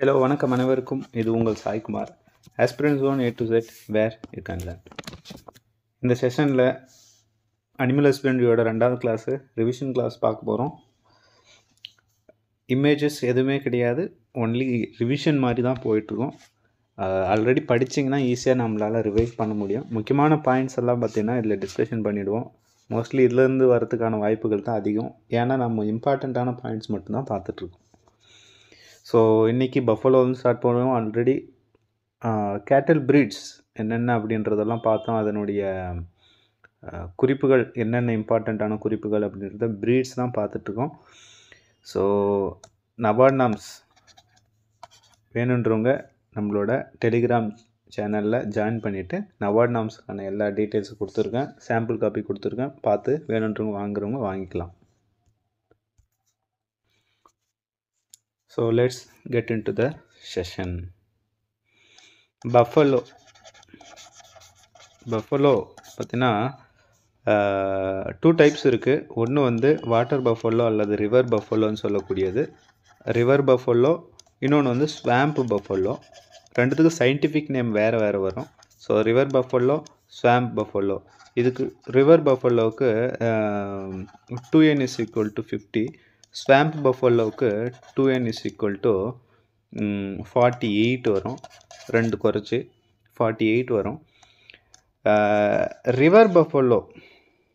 Hello வணக்கம் அனைவருக்கும். இது உங்கள் Saikumar. Aspirants one A to Z where you can learn இந்த செஷனில் அனிமல் ஹஸ்பண்ட்ரியோட ரெண்டாவது கிளாஸு ரிவிஷன் கிளாஸ் பார்க்க போகிறோம் இமேஜஸ் எதுவுமே கிடையாது. ஒன்லி ரிவிஷன் மாதிரி தான் போயிட்டுருக்கோம். ஆல்ரெடி படிச்சிங்கன்னா ஈஸியாக நம்மளால் ரிவைஸ் பண்ண முடியும். முக்கியமான பாயிண்ட்ஸ் எல்லாம் பார்த்தீங்கன்னா இதில் டிஸ்கஷன் பண்ணிவிடுவோம் மோஸ்ட்லி இதுலேருந்து வரதுக்கான வாய்ப்புகள் தான் அதிகம். ஏன்னா நம்ம இம்பார்ட்டண்ட்டான பாயிண்ட்ஸ் மட்டும்தான் பார்த்துட்ருக்கோம் ஸோ இன்றைக்கி பஃபலோவும் ஸ்டார்ட் பண்ணுவோம் ஆல்ரெடி கேட்டல் ப்ரீட்ஸ் என்னென்ன அப்படின்றதெல்லாம் பார்த்தோம். அதனுடைய குறிப்புகள் என்னென்ன இம்பார்ட்டண்ட்டான குறிப்புகள் அப்படின்றத ப்ரீட்ஸ் தான் பார்த்துட்ருக்கோம் ஸோ நபார்ட் நாம்ஸ் வேணுன்றவங்க நம்மளோட டெலிகிராம் சேனலில் ஜாயின் பண்ணிவிட்டு நவார்ட் நாம்ஸ்க்கான எல்லா டீட்டெயில்ஸும் கொடுத்துருக்கேன். சாம்பிள் காப்பி கொடுத்துருக்கேன். பார்த்து வேணுன்றவங்க வாங்குறவங்க வாங்கிக்கலாம். So let's get into the session buffalo buffalo பார்த்தீங்கன்னா டூ டைப்ஸ் இருக்குது ஒன்று வந்து வாட்டர் பஃபலோ அல்லது ரிவர் பஃபலோன்னு சொல்லக்கூடியது. ரிவர் பஃபலோ இன்னொன்று வந்து ஸ்வாம்ப் பஃபலோ ரெண்டுத்துக்கும் சயின்டிஃபிக் நேம் வேறு வேறு வரும். So river buffalo swamp buffalo இதுக்கு river பஃபலோவுக்கு two N is equal to fifty swamp பஃபல்லோவுக்கு two N is equal to forty eight வரும். ரெண்டு குறைச்சி ஃபார்ட்டி எயிட் வரும் ரிவர் பஃபலோ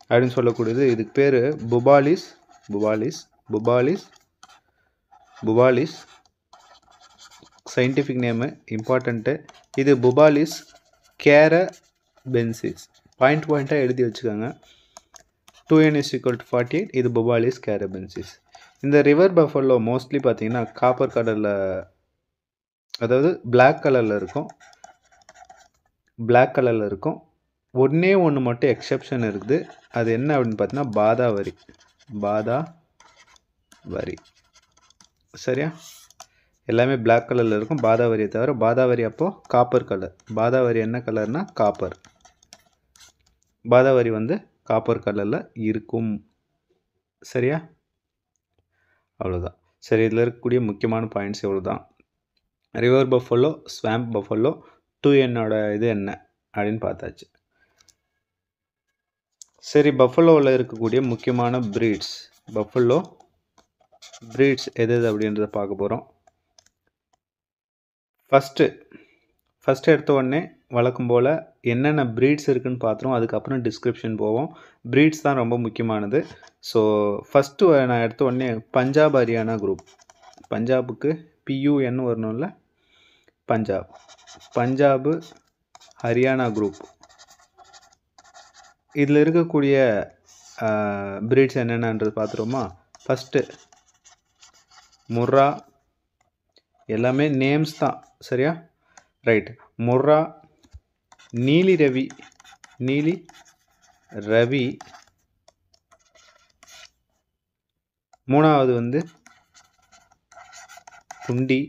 அப்படின்னு சொல்லக்கூடியது இதுக்கு பேர் bubalis bubalis bubalis bubalis scientific name important இது புபாலிஸ் கேர பென்சிஸ் பாயிண்ட் பாயிண்ட்டாக எழுதி வச்சுக்கோங்க. Two N is equal to forty eight இது புபாலிஸ் கேரபென்சிஸ் இந்த ரிவர் பஃபல்லோ மோஸ்ட்லி பார்த்தீங்கன்னா காப்பர் கலரில் அதாவது பிளாக் கலரில் இருக்கும். பிளாக் கலரில் இருக்கும். ஒன்றே ஒன்று மட்டும் எக்ஸப்ஷன் இருக்குது. அது என்ன அப்படின்னு பார்த்தீங்கன்னா பாதாவரி. பாதா வரி சரியா? எல்லாமே பிளாக் கலரில் இருக்கும். பாதாவரியை தவிர பாதாவரி அப்போது காப்பர் கலர் பாதாவரி என்ன கலர்னால் காப்பர் பாதாவரி வந்து காப்பர் கலரில் இருக்கும். சரியா? அவ்வளோதான் சரி இதில் இருக்கக்கூடிய முக்கியமான பாயிண்ட்ஸ் இவ்வளோ தான் river buffalo swamp buffalo two என்னோட இது என்ன அப்படின்னு பார்த்தாச்சு. சரி பஃபலோவில் இருக்கக்கூடிய முக்கியமான ப்ரீட்ஸ் பஃபல்லோ ப்ரீட்ஸ் எது எது அப்படின்றத பார்க்க போகிறோம் ஃபஸ்ட்டு ஃபஸ்ட்டு எடுத்த உடனே வழக்கம் போல் என்னென்ன ப்ரீட்ஸ் இருக்குன்னு பார்த்துருவோம் அதுக்கப்புறம் டிஸ்கிரிப்ஷன் போவோம். ப்ரீட்ஸ் தான் ரொம்ப முக்கியமானது. ஸோ ஃபஸ்ட்டு நான் எடுத்த உடனே பஞ்சாப் ஹரியானா குரூப் பஞ்சாபுக்கு பியூஎன் வரணும்ல? பஞ்சாப். பஞ்சாபு ஹரியானா குரூப் இதில் இருக்கக்கூடிய ப்ரீட்ஸ் என்னென்னன்றது பார்த்துருவோமா ஃபஸ்ட்டு முர்ரா. எல்லாமே நேம்ஸ் தான். சரியா? ரைட் முர்ரா நீலி ரவி நீலி ரவி. மூணாவது வந்து குண்டி.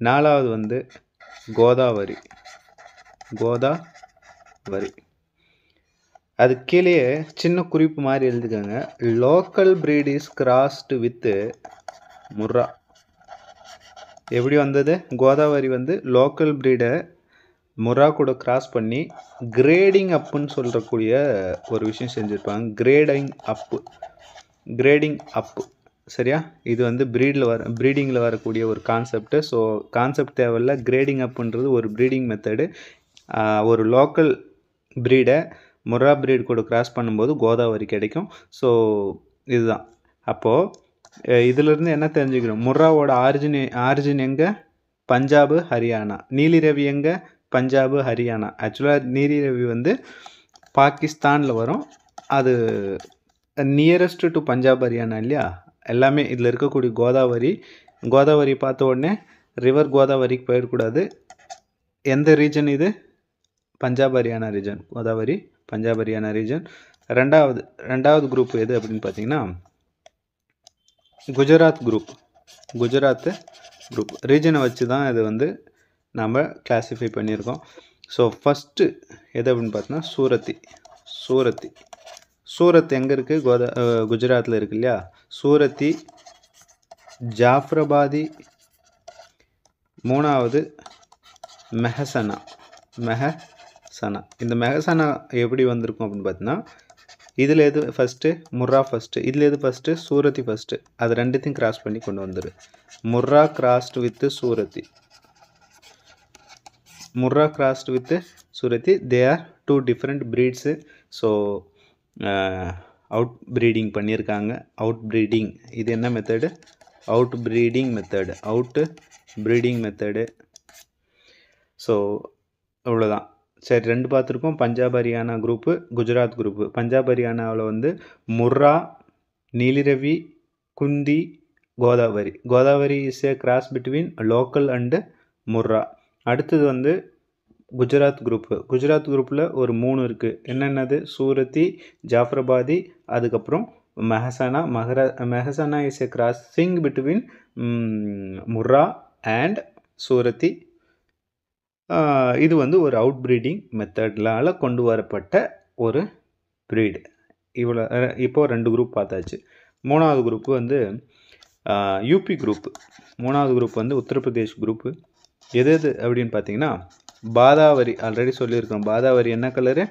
நாலாவது வந்து கோதாவரி. கோதாவரி. அது கீழேயே சின்ன குறிப்பு மாதிரி எழுதிக்கோங்க local breed is crossed with Murrah எப்படி வந்தது? கோதாவரி வந்து லோக்கல் ப்ரீடை முரா கூட கிராஸ் பண்ணி கிரேடிங் அப்புன்னு சொல்கிறக்கூடிய ஒரு விஷயம் செஞ்சுருப்பாங்க. கிரேடிங் அப்பு கிரேடிங் அப்பு சரியா? இது வந்து ப்ரீடில் வர ப்ரீடிங்கில் வரக்கூடிய ஒரு கான்செப்ட்டு ஸோ கான்செப்ட் தேவையில்ல. கிரேடிங் அப்புன்றது ஒரு ப்ரீடிங் மெத்தடு ஒரு லோக்கல் ப்ரீடை முர்ரா ப்ரீட் கூட கிராஸ் பண்ணும்போது கோதாவரி கிடைக்கும். ஸோ இதுதான். அப்போது இதிலிருந்து என்ன தெரிஞ்சுக்கிறோம்? முர்ராவோட ஆரிஜின் ஆரிஜின் எங்கே? பஞ்சாபு ஹரியானா. நீலிரவி எங்கே? பஞ்சாபு ஹரியானா. ஆக்சுவலாக நீரிழிவு வந்து பாகிஸ்தானில் வரும். அது நியரஸ்ட் டு பஞ்சாப் ஹரியானா இல்லையா? எல்லாமே இதில் இருக்கக்கூடிய கோதாவரி கோதாவரி பார்த்த உடனே ரிவர் கோதாவரிக்கு போயிடக்கூடாது. எந்த ரீஜன் இது? பஞ்சாப் ஹரியானா ரீஜன் கோதாவரி பஞ்சாப் ஹரியானா ரீஜன் ரெண்டாவது ரெண்டாவது குரூப் எது அப்படின்னு பார்த்தீங்கன்னா குஜராத் குரூப் குஜராத் குரூப் ரீஜனை வச்சு தான் இது வந்து நாம் கிளாஸிஃபை பண்ணியிருக்கோம். ஸோ ஃபஸ்ட்டு எது அப்படின்னு பார்த்தோன்னா சூரத்தி. சூரத்தி. சூரத் எங்கே இருக்குது கோதா குஜராத்தில் இருக்கு இல்லையா? சூரத்தி ஜாஃப்ரபாதி மூணாவது மெஹசனா. மெஹசனா. இந்த மெஹசனா எப்படி வந்திருக்கும் அப்படின்னு பார்த்தீங்கன்னா இதில் எது ஃபஸ்ட்டு முர்ரா ஃபஸ்ட்டு இதில் எது ஃபஸ்ட்டு சூரத்தி ஃபஸ்ட்டு அது ரெண்டுத்தையும் கிராஸ் பண்ணி கொண்டு வந்துடு Murrah crossed with Surti. Murrah crossed with Surti they are two different breeds so out breeding பண்ணியிருக்காங்க அவுட் ப்ரீடிங் இது என்ன method out breeding method out breeding method so அவ்வளோதான் சரி ரெண்டு பார்த்துருக்கோம். பஞ்சாப் ஹரியானா குரூப்பு குஜராத் குரூப்பு பஞ்சாப் ஹரியானாவில் வந்து Murrah Nili Ravi Kundi Godavari. Godavari is a cross between local and Murrah. அடுத்தது வந்து குஜராத் குரூப்பு குஜராத் குரூப்பில் ஒரு மூணு இருக்குது என்னென்னது? சூரத்தி ஜாஃபரபாதி அதுக்கப்புறம் Mehsana மஹரா Mehsana is a crossing between Murrah and Surti. இது வந்து ஒரு அவுட் ப்ரீடிங் மெத்தட்லால் கொண்டு வரப்பட்ட ஒரு ப்ரீடு இவ்வளோ இப்போது ரெண்டு குரூப் பார்த்தாச்சு. மூணாவது குரூப்பு வந்து யூபி குரூப்பு மூணாவது குரூப் வந்து உத்தரப்பிரதேஷ் குரூப்பு எது எது அப்படின்னு பார்த்தீங்கன்னா பாதாவரி ஆல்ரெடி சொல்லியிருக்கோம் பாதாவரி என்ன கலரு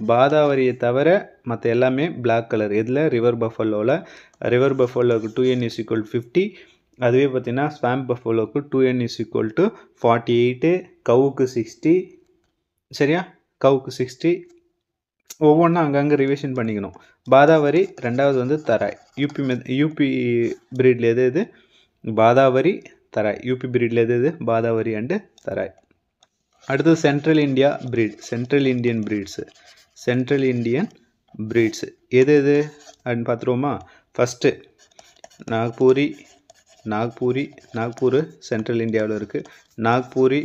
பாதாவரியை தவிர மற்ற எல்லாமே பிளாக் கலர் இதில் ரிவர் பஃபலோவில் river பஃபல்லோக்கு two N is equal fifty அதுவே பார்த்தீங்கன்னா swamp பஃபல்லோக்கு two N is equal to forty eight கவுக்கு sixty சரியா? கவுக்கு சிக்ஸ்டி ஒவ்வொன்றும் அங்கங்கே ரிவிஷன் பண்ணிக்கணும். பாதாவரி ரெண்டாவது வந்து தராய் யூபி மெத் யூபி பிரீட்ல எது எது? பாதாவரி தராய். யூபி பிரீடில் எது எது? பாதாவரி அண்டு தராய். அடுத்தது central India breed central Indian breeds central Indian breeds எது எது அப்படின்னு பார்த்துருவோமா? ஃபஸ்ட்டு நாக்பூரி நாக்பூரி நாக்பூர் சென்ட்ரல் இந்தியாவில் இருக்குது நாக்பூரி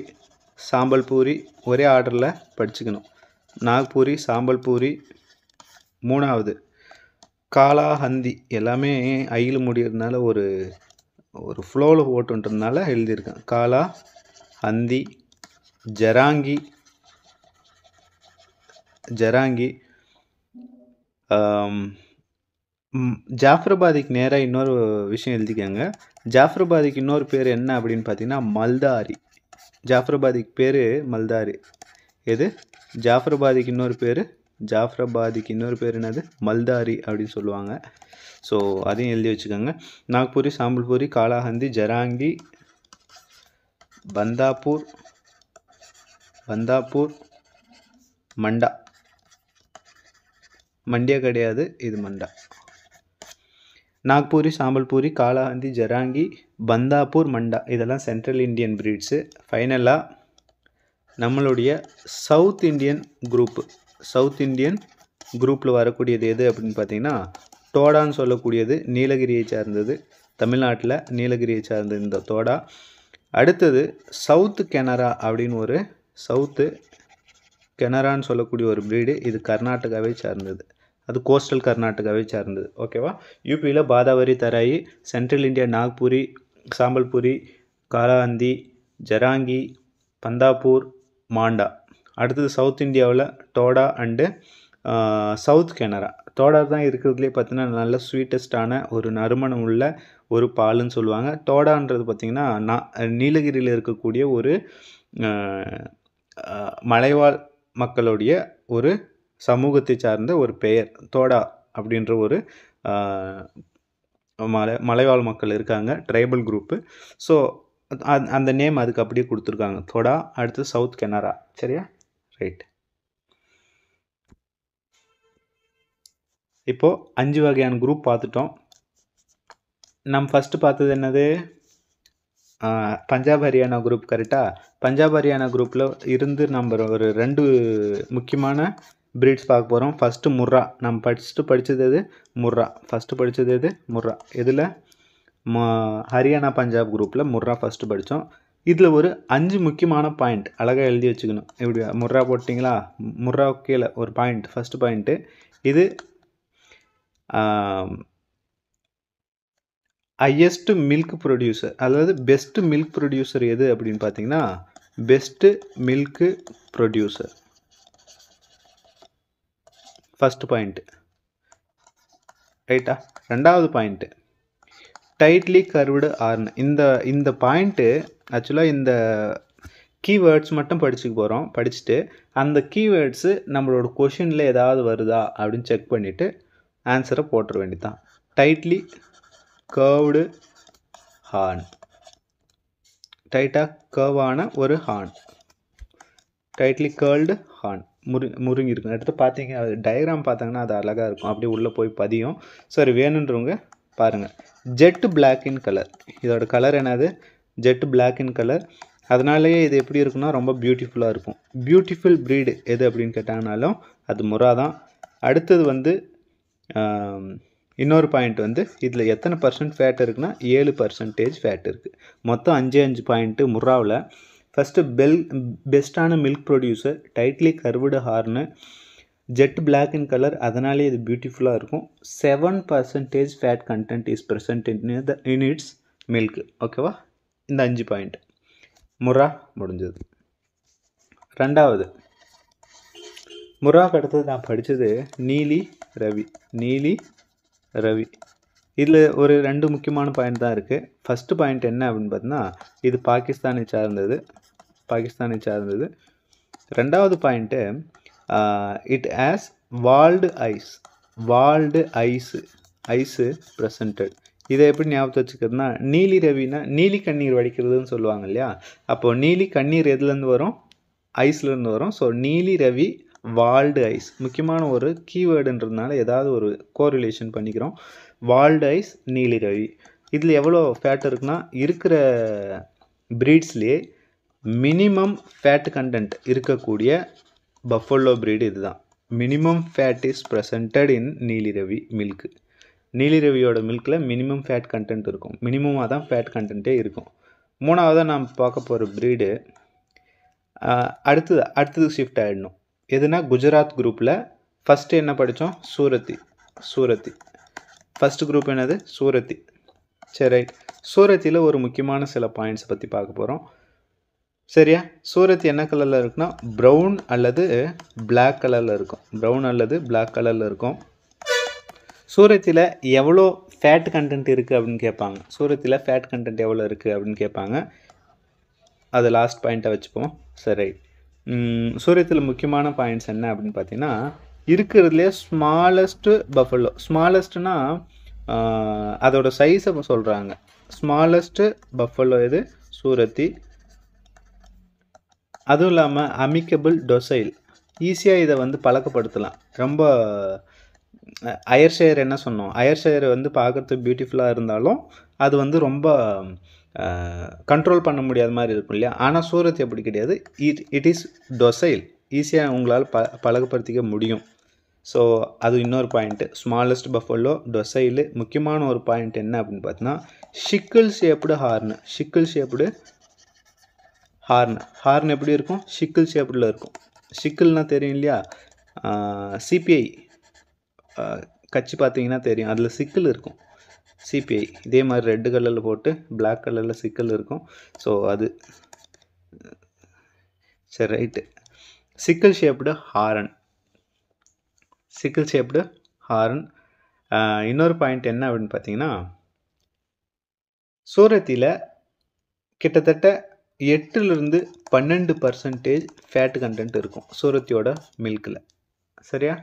சாம்பல்பூரி ஒரே ஆர்டரில் படிச்சுக்கணும். நாக்பூரி சாம்பல்பூரி மூணாவது. காலாஹந்தி. எல்லாமே ஐயில் முடியறதுனால ஒரு ஒரு ஃப்ளோவில் ஓட்டுன்றதுனால எழுதியிருக்கேன். காலா ஹந்தி ஜராங்கி ஜராங்கி ஜாஃபர்பாதிக்கு நேராக இன்னொரு விஷயம் எழுதிக்கோங்க. ஜாஃபர்பாதிக்கு இன்னொரு பேர் என்ன அப்படின்னு பார்த்தீங்கன்னா மல்தாரி. ஜாஃபர்பாதிக்கு பேர் மல்தாரி. எது? ஜாஃபர்பாதிக்கு இன்னொரு பேர் ஜாஃப்ரபாதிக்கு இன்னொரு பேர் என்னது? மல்தாரி அப்படின்னு சொல்லுவாங்க. ஸோ அதையும் எழுதி வச்சுக்கோங்க. நாக்பூரி சாம்பல்பூரி காலாஹந்தி ஜராங்கி பந்தாப்பூர் பந்தாப்பூர் மண்டா. மண்டியா கிடையாது இது மண்டா. நாக்பூரி சாம்பல்பூரி காலாஹந்தி ஜராங்கி பந்தாப்பூர் மண்டா. இதெல்லாம் சென்ட்ரல் இந்தியன் பிரீட்ஸு ஃபைனலாக நம்மளுடைய south Indian group south Indian குரூப்பில் வரக்கூடியது எது அப்படின்னு பார்த்தீங்கன்னா தோடான்னு சொல்லக்கூடியது நீலகிரியை சார்ந்தது. தமிழ்நாட்டில் நீலகிரியை சார்ந்த இந்த தோடா. அடுத்தது சவுத்து கெனரா அப்படின்னு ஒரு சவுத்து கெனரான்னு சொல்லக்கூடிய ஒரு ப்ரீடு இது கர்நாடகாவை சார்ந்தது. அது கோஸ்டல் கர்நாடகாவை சார்ந்தது. ஓகேவா யூபியில் பாதாவரி தராயி சென்ட்ரல் இந்தியா நாக்பூரி சாம்பல்பூரி காலாந்தி ஜராங்கி பந்தாப்பூர் மாண்டா. அடுத்தது சவுத் இந்தியாவில் டோடா அண்டு சவுத் கெனரா தோடா தான் இருக்கிறதுலே பார்த்தீங்கன்னா நல்ல ஸ்வீட்டஸ்டான ஒரு நறுமணம் உள்ள ஒரு பாலுன்னு சொல்லுவாங்க. தோடான்றது பார்த்திங்கன்னா நான் நீலகிரியில் இருக்கக்கூடிய ஒரு மலைவாழ் மக்களுடைய ஒரு சமூகத்தை சார்ந்த ஒரு பெயர். தோடா அப்படின்ற ஒரு மலை மலைவாழ் மக்கள் இருக்காங்க. Tribal group. ஸோ அந்த நேம் அதுக்கு அப்படியே கொடுத்துருக்காங்க. தோடா அடுத்து சவுத் கெனரா சரியா? ரைட். இப்போது அஞ்சு வகையான குரூப் பார்த்துட்டோம். நம்ம ஃபஸ்ட்டு பார்த்தது என்னது? பஞ்சாப் ஹரியானா குரூப் கரெக்டாக பஞ்சாப் ஹரியானா குரூப்பில் இருந்து நம்ம ஒரு ரெண்டு முக்கியமான ப்ரீட்ஸ் பார்க்க போகிறோம் ஃபஸ்ட்டு முர்ரா. நம்ம ஃபஸ்ட்டு படித்தது எது? முர்ரா. ஃபஸ்ட்டு படித்தது எது? முர்ரா. இதில் ம ஹரியானா பஞ்சாப் குரூப்பில் முர்ரா ஃபஸ்ட்டு படித்தோம் இதில் ஒரு அஞ்சு முக்கியமான பாயிண்ட் அழகாக எழுதி வச்சுக்கணும். இப்படி முர்ரா போட்டிங்களா? முர்ரா கீழே ஒரு பாயிண்ட் ஃபஸ்ட்டு பாயிண்ட்டு இது ஹையஸ்ட்டு மில்க் ப்ரொடியூசர் அதாவது பெஸ்ட்டு மில்க் ப்ரொடியூசர் எது அப்படின்னு பார்த்தீங்கன்னா best milk producer first point ரைட்டா ரெண்டாவது பாயிண்ட்டு டைட்லி கர்வ்டு ஆர்னு இந்த இந்த பாயிண்ட்டு ஆக்சுவலாக இந்த கீவேர்ட்ஸ் மட்டும் படிச்சுக்க போகிறோம் படிச்சுட்டு அந்த கீவேர்ட்ஸு நம்மளோட கொஷினில் ஏதாவது வருதா அப்படின்னு செக் பண்ணிவிட்டு ஆன்சரை போட்டுற வேண்டியதான் டைட்லி கர்வ்டு ஹார்ன் டைட்டாக கர்வான ஒரு ஹார்ன் டைட்லி கேர்ள்டு ஹார்ன் முரு முருங்கி இருக்கும். அடுத்து பார்த்தீங்க அது டயக்ராம் பார்த்தாங்கன்னா அது அழகாக இருக்கும். அப்படியே உள்ளே போய் பதியும். சரி வேணுன்றவங்க பாருங்கள் ஜெட் பிளாக் இன் கலர் இதோட கலர் என்னது? ஜெட் பிளாக் இன் கலர் அதனாலேயே இது எப்படி இருக்குன்னா ரொம்ப பியூட்டிஃபுல்லாக இருக்கும். பியூட்டிஃபுல் ப்ரீடு எது அப்படின்னு கேட்டாங்கனாலும் அது முறா தான் அடுத்தது வந்து இன்னொரு பாயிண்ட் வந்து இதில் எத்தனை பர்சன்ட் ஃபேட் இருக்குன்னா ஏழு பர்சன்டேஜ் ஃபேட் இருக்குது மொத்தம் அஞ்சு அஞ்சு பாயிண்ட்டு முறாவில் ஃபஸ்ட்டு பெல் பெஸ்ட்டான milk producer tightly curved horn jet black in colour அதனாலே இது பியூட்டிஃபுல்லாக இருக்கும். Seven percentage fat content is present in the in its milk ஓகேவா இந்த அஞ்சு பாயிண்ட் முறா முடிஞ்சது. ரெண்டாவது. முறாக்கு அடுத்தது நான் படித்தது நீலி ரவி நீலி ரவி. இதில் ஒரு ரெண்டு முக்கியமான பாயிண்ட் தான் இருக்குது ஃபஸ்ட்டு பாயிண்ட் என்ன அப்படின்னு பார்த்தீங்கன்னா இது பாகிஸ்தானை சார்ந்தது. பாகிஸ்தானை சார்ந்தது. ரெண்டாவது point it has walled eyes walled eyes eyes presented இதை எப்படி ஞாபகத்தை வச்சுக்கிறதுனா நீலி ரவினா நீலி கண்ணீர் வடிக்கிறதுன்னு சொல்லுவாங்க இல்லையா? அப்போது நீலி கண்ணீர் எதுலேருந்து வரும்? ஐஸ்லேருந்து வரும். ஸோ நீலி ரவி வால்டு ஐஸ். முக்கியமான ஒரு கீவேர்டுன்றதுனால ஏதாவது ஒரு கோரிலேஷன் பண்ணிக்கிறோம். Walled eyes Niliravi. இதில் எவ்வளோ ஃபேட் இருக்குன்னா இருக்கிற ப்ரீட்ஸ்லேயே மினிமம் ஃபேட் கண்டென்ட் இருக்கக்கூடிய பஃபல்லோ ப்ரீடு இதுதான். Minimum fat is presented in Nili Ravi milk milk Nili மில்கில் minimum fat content இருக்கும் மினிமமாக தான் ஃபேட் கண்டென்ட்டே இருக்கும். மூணாவதாக நாம் பார்க்க போகிற ப்ரீடு அடுத்தது அடுத்தது ஷிஃப்ட் ஆகிடணும் எதுனா குஜராத் குரூப்பில் ஃபஸ்ட்டு என்ன படித்தோம் சூரத்தி. சூரத்தி. ஃபஸ்ட்டு குரூப் என்னது? சூரத்தி. சரி ரைட் சூரத்தியில் ஒரு முக்கியமான சில பாயிண்ட்ஸ் பற்றி பார்க்க போகிறோம் சரியா? சூரத்தி என்ன கலரில் இருக்குன்னா ப்ரௌன் அல்லது பிளாக் கலரில் இருக்கும். ப்ரௌன் அல்லது பிளாக் கலரில் இருக்கும். சூரத்தில் எவ்வளோ ஃபேட் கண்டென்ட் இருக்குது அப்படின்னு கேட்பாங்க. சூரத்தில் ஃபேட் கண்டென்ட் எவ்வளோ இருக்குது அப்படின்னு கேட்பாங்க. அது லாஸ்ட் பாயிண்ட்டை வச்சுப்போம். சரி சூரியத்தில் முக்கியமான பாயிண்ட்ஸ் என்ன அப்படின்னு பார்த்தீங்கன்னா இருக்கிறதுலே ஸ்மாலஸ்ட்டு பஃபலோ ஸ்மாலஸ்ட்னா அதோட சைஸை சொல்கிறாங்க ஸ்மாலஸ்ட்டு பஃபலோ இது சூரத்தி. அதுவும் இல்லாமல் அமிக்கபிள் டொசைல் ஈஸியாக இதை வந்து பழக்கப்படுத்தலாம். ரொம்ப அயர்ஷயர் என்ன சொன்னோம்? அயர்ஷயர் வந்து பார்க்குறதுக்கு பியூட்டிஃபுல்லாக இருந்தாலும் அது வந்து ரொம்ப கண்ட்ரோல் பண்ண முடியாத மாதிரி இருக்கும் இல்லையா? ஆனால் சூரத் எப்படி கிடையாது? இட் இட் இஸ் டொசைல் ஈஸியாக உங்களால் ப பழகப்படுத்திக்க முடியும். ஸோ அது இன்னொரு பாயிண்ட்டு ஸ்மாலஸ்ட் பஃபல்லோ டொசைலு முக்கியமான ஒரு பாயிண்ட் என்ன அப்படின்னு பார்த்தீங்கன்னா sickle shaped horn? Sickle shaped horn? Horn எப்படி இருக்கும்? ஷிக்கிள் ஷேப்டில் இருக்கும்? ஷிக்கிள்னால் தெரியும் இல்லையா? சிபிஐ கட்சி பார்த்தீங்கன்னா தெரியும். அதில் சிக்கிள் இருக்கும். சிபிஐ இதே மாதிரி ரெட்டு கலரில் போட்டு பிளாக் கலரில் சிக்கல் இருக்கும். ஸோ அது சரி right sickle shaped horn sickle shaped horn இன்னொரு பாயிண்ட் என்ன அப்படின்னு பார்த்தீங்கன்னா சூரத்தியில் கிட்டத்தட்ட எட்டுலேருந்து பன்னெண்டு பர்சன்டேஜ் ஃபேட் கண்டென்ட் இருக்கும் சூரத்தியோட மில்கில் சரியா?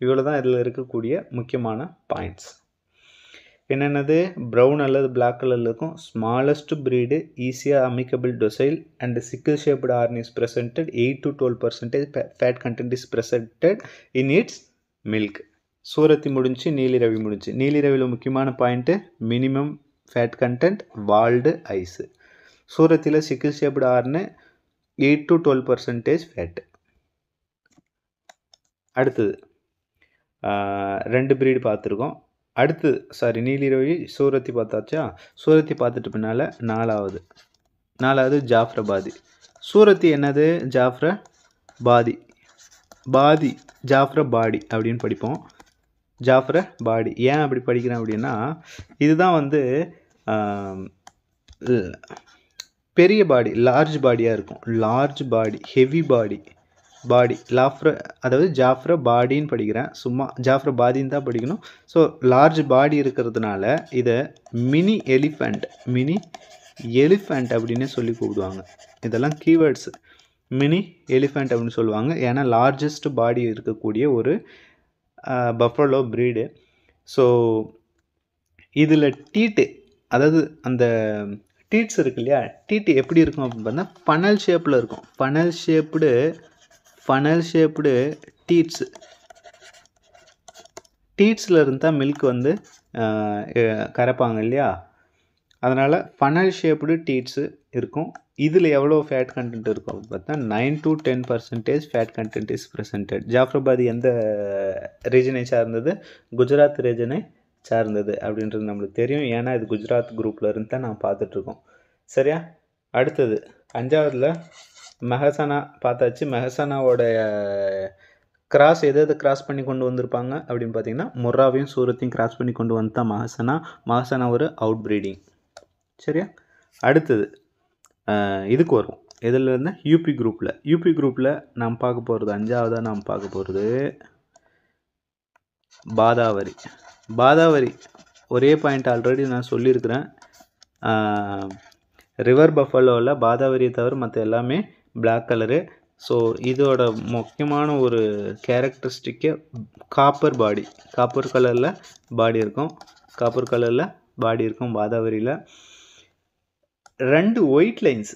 இவ்வளோ தான் இதில் இருக்கக்கூடிய முக்கியமான பாயிண்ட்ஸ் என்னென்னது? ப்ரௌன் அல்லது பிளாக் கலரில் இருக்கும். ஸ்மாலஸ்ட் ப்ரீடு ஈஸியாக amicable docile and sickle shaped horn is presented eight to twelve percentage fat content is presented in its milk Surti முடிஞ்சு நீலி ரவி முடிஞ்சு. நீலி ரவியில் முக்கியமான point minimum fat content walled eyes சூரத்தில் sickle shaped horn eight to twelve percentage fat அடுத்தது ரெண்டு breed பார்த்துருக்கோம். அடுத்து sorry நீலிரவி சூரத்தி பார்த்தாச்சா? சூரத்தி பார்த்துட்டு பின்னால் நாலாவது. நாலாவது ஜாஃப்ரபாதி. சூரத்தி என்னது? ஜாஃப்ர பாதி பாதி ஜாஃப்ர பாடி அப்படின்னு படிப்போம். ஜாஃப்ர பாடி ஏன் அப்படி படிக்கிறேன் அப்படின்னா இதுதான் வந்து பெரிய பாடி லார்ஜ் பாடியாக இருக்கும். லார்ஜ் பாடி ஹெவி பாடி பாடி லாஃப்ர அதாவது ஜாஃப்ர பாடின்னு படிக்கிறேன். சும்மா ஜாஃப்ர பாடின்னு தான் படிக்கணும். ஸோ லார்ஜ் பாடி இருக்கிறதுனால இதை மினி எலிஃபண்ட் மினி எலிஃபண்ட் அப்படின்னு சொல்லி கூப்பிடுவாங்க. இதெல்லாம் கீவேர்ட்ஸ் மினி எலிஃபண்ட் அப்படின்னு சொல்லுவாங்க. ஏன்னா லார்ஜஸ்ட் பாடி இருக்கக்கூடிய ஒரு பஃபலோ ப்ரீடு ஸோ இதில் டீட்டு அதாவது அந்த டீட்ஸ் இருக்கு இல்லையா? டீட்டு எப்படி இருக்கும் அப்படின்னு பார்த்தா ஃபனல் ஷேப்பில் இருக்கும். Funnel shaped funnel shaped teats டீட்ஸில் இருந்தால் மில்க் வந்து கரைப்பாங்க இல்லையா? அதனால் ஃபனல் ஷேப்டு டீட்ஸு இருக்கும். இதில் எவ்வளோ ஃபேட் கண்டென்ட் இருக்கும் பார்த்தா nine to ten percentage fat content is presented Jafarabadi எந்த ரீஜனை சார்ந்தது? குஜராத் ரீஜனை சார்ந்தது அப்படின்றது நம்மளுக்கு தெரியும். ஏன்னா இது குஜராத் குரூப்பில் இருந்து தான் நான் பார்த்துட்ருக்கோம் சரியா? அடுத்தது அஞ்சாவதுல மெஹசனா பார்த்தாச்சு. மெஹசனாவோடைய கிராஸ் எது எது கிராஸ் பண்ணி கொண்டு வந்திருப்பாங்க அப்படின்னு பார்த்தீங்கன்னா முர்ராவையும் சூரத்தையும் கிராஸ் பண்ணி கொண்டு வந்து தான் மஹசனா. மஹசனா ஒரு அவுட் ப்ரீடிங் சரியா? அடுத்தது இதுக்கு வரும் இதில் இருந்தால் யூபி குரூப்பில் யூபி குரூப்பில் நாம் பார்க்க போகிறது அஞ்சாவதாக நாம் பார்க்க போகிறது பாதாவரி. பாதாவரி ஒரே பாயிண்ட் ஆல்ரெடி நான் சொல்லியிருக்கிறேன். ரிவர் பஃபலோவில் பாதாவரியை தவிர மற்ற எல்லாமே பிளாக் கலரு ஸோ இதோட முக்கியமான ஒரு கேரக்டரிஸ்டிக்கு காப்பர் பாடி காப்பர் கலரில் பாடி இருக்கும். காப்பர் கலரில் பாடி இருக்கும் பாதாவரியில் ரெண்டு ஒயிட் லைன்ஸ்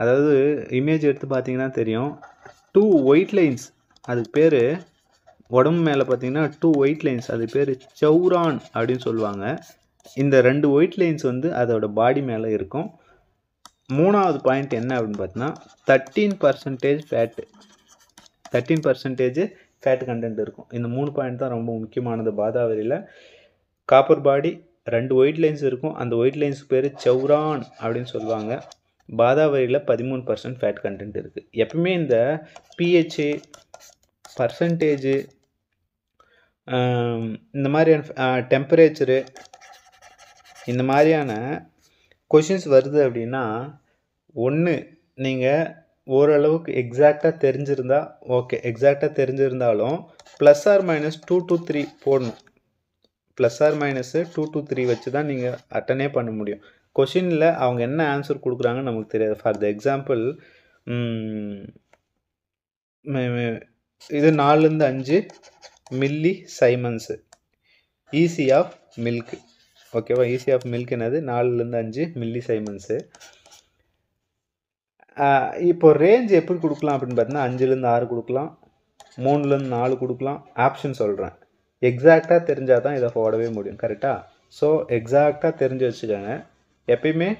அதாவது இமேஜ் எடுத்து பார்த்தீங்கன்னா தெரியும். டூ ஒயிட் லைன்ஸ் அதுக்கு பேர் உடம்பு மேலே பார்த்தீங்கன்னா டூ ஒயிட் லைன்ஸ் அது பேர் சௌரான் அப்படின்னு சொல்லுவாங்க. இந்த ரெண்டு ஒயிட் லைன்ஸ் வந்து அதோட பாடி மேலே இருக்கும். மூணாவது பாயிண்ட் என்ன அப்படின்னு பார்த்தீங்கன்னா thirteen percentage fat thirteen percentage fat content இருக்கும். இந்த மூணு பாயிண்ட் தான் ரொம்ப முக்கியமானது. பாதாவரியில் காப்பர் பாடி ரெண்டு ஒயிட் லைன்ஸ் இருக்கும். அந்த ஒயிட் லைன்ஸ் பேர் சௌரான் அப்படின்னு சொல்லுவாங்க. பாதாவரியில் பதிமூணு பர்சன்ட் ஃபேட் கண்டென்ட் இருக்குது எப்பவுமே இந்த பிஹெச்சு பர்சன்டேஜு இந்த மாதிரியான டெம்பரேச்சரு இந்த மாதிரியான கொஷின்ஸ் வருது அப்படின்னா ஒன்று நீங்கள் ஓரளவுக்கு எக்ஸாக்டாக தெரிஞ்சிருந்தா ஓகே எக்ஸாக்டாக தெரிஞ்சிருந்தாலும் plus or minus two two three போடணும். Plus or minus two two three வச்சு தான் நீங்கள் அட்டனே பண்ண முடியும். கொஷினில் அவங்க என்ன ஆன்சர் கொடுக்குறாங்கன்னு நமக்கு தெரியாது. ஃபார் த எக்ஸாம்பிள் இது நாலுலேருந்து அஞ்சு மில்லி சைமன்ஸு ஈஸி ஆஃப் மில்க் ஓகேவா ஈஸி ஆஃப் மில்க் என்னது? நாலுலேருந்து அஞ்சு மில்லி சைமன்ஸு இப்போ ரேஞ்ச் எப்படி கொடுக்கலாம் அப்படின்னு பார்த்தீங்கன்னா அஞ்சுலேருந்து ஆறு கொடுக்கலாம். மூணுலேருந்து நாலு கொடுக்கலாம். ஆப்ஷன் சொல்கிறேன் எக்ஸாக்டாக தெரிஞ்சால் தான் இதை போடவே முடியும். கரெக்டாக ஸோ எக்ஸாக்டாக தெரிஞ்சு வச்சுக்கோங்க. எப்பயுமே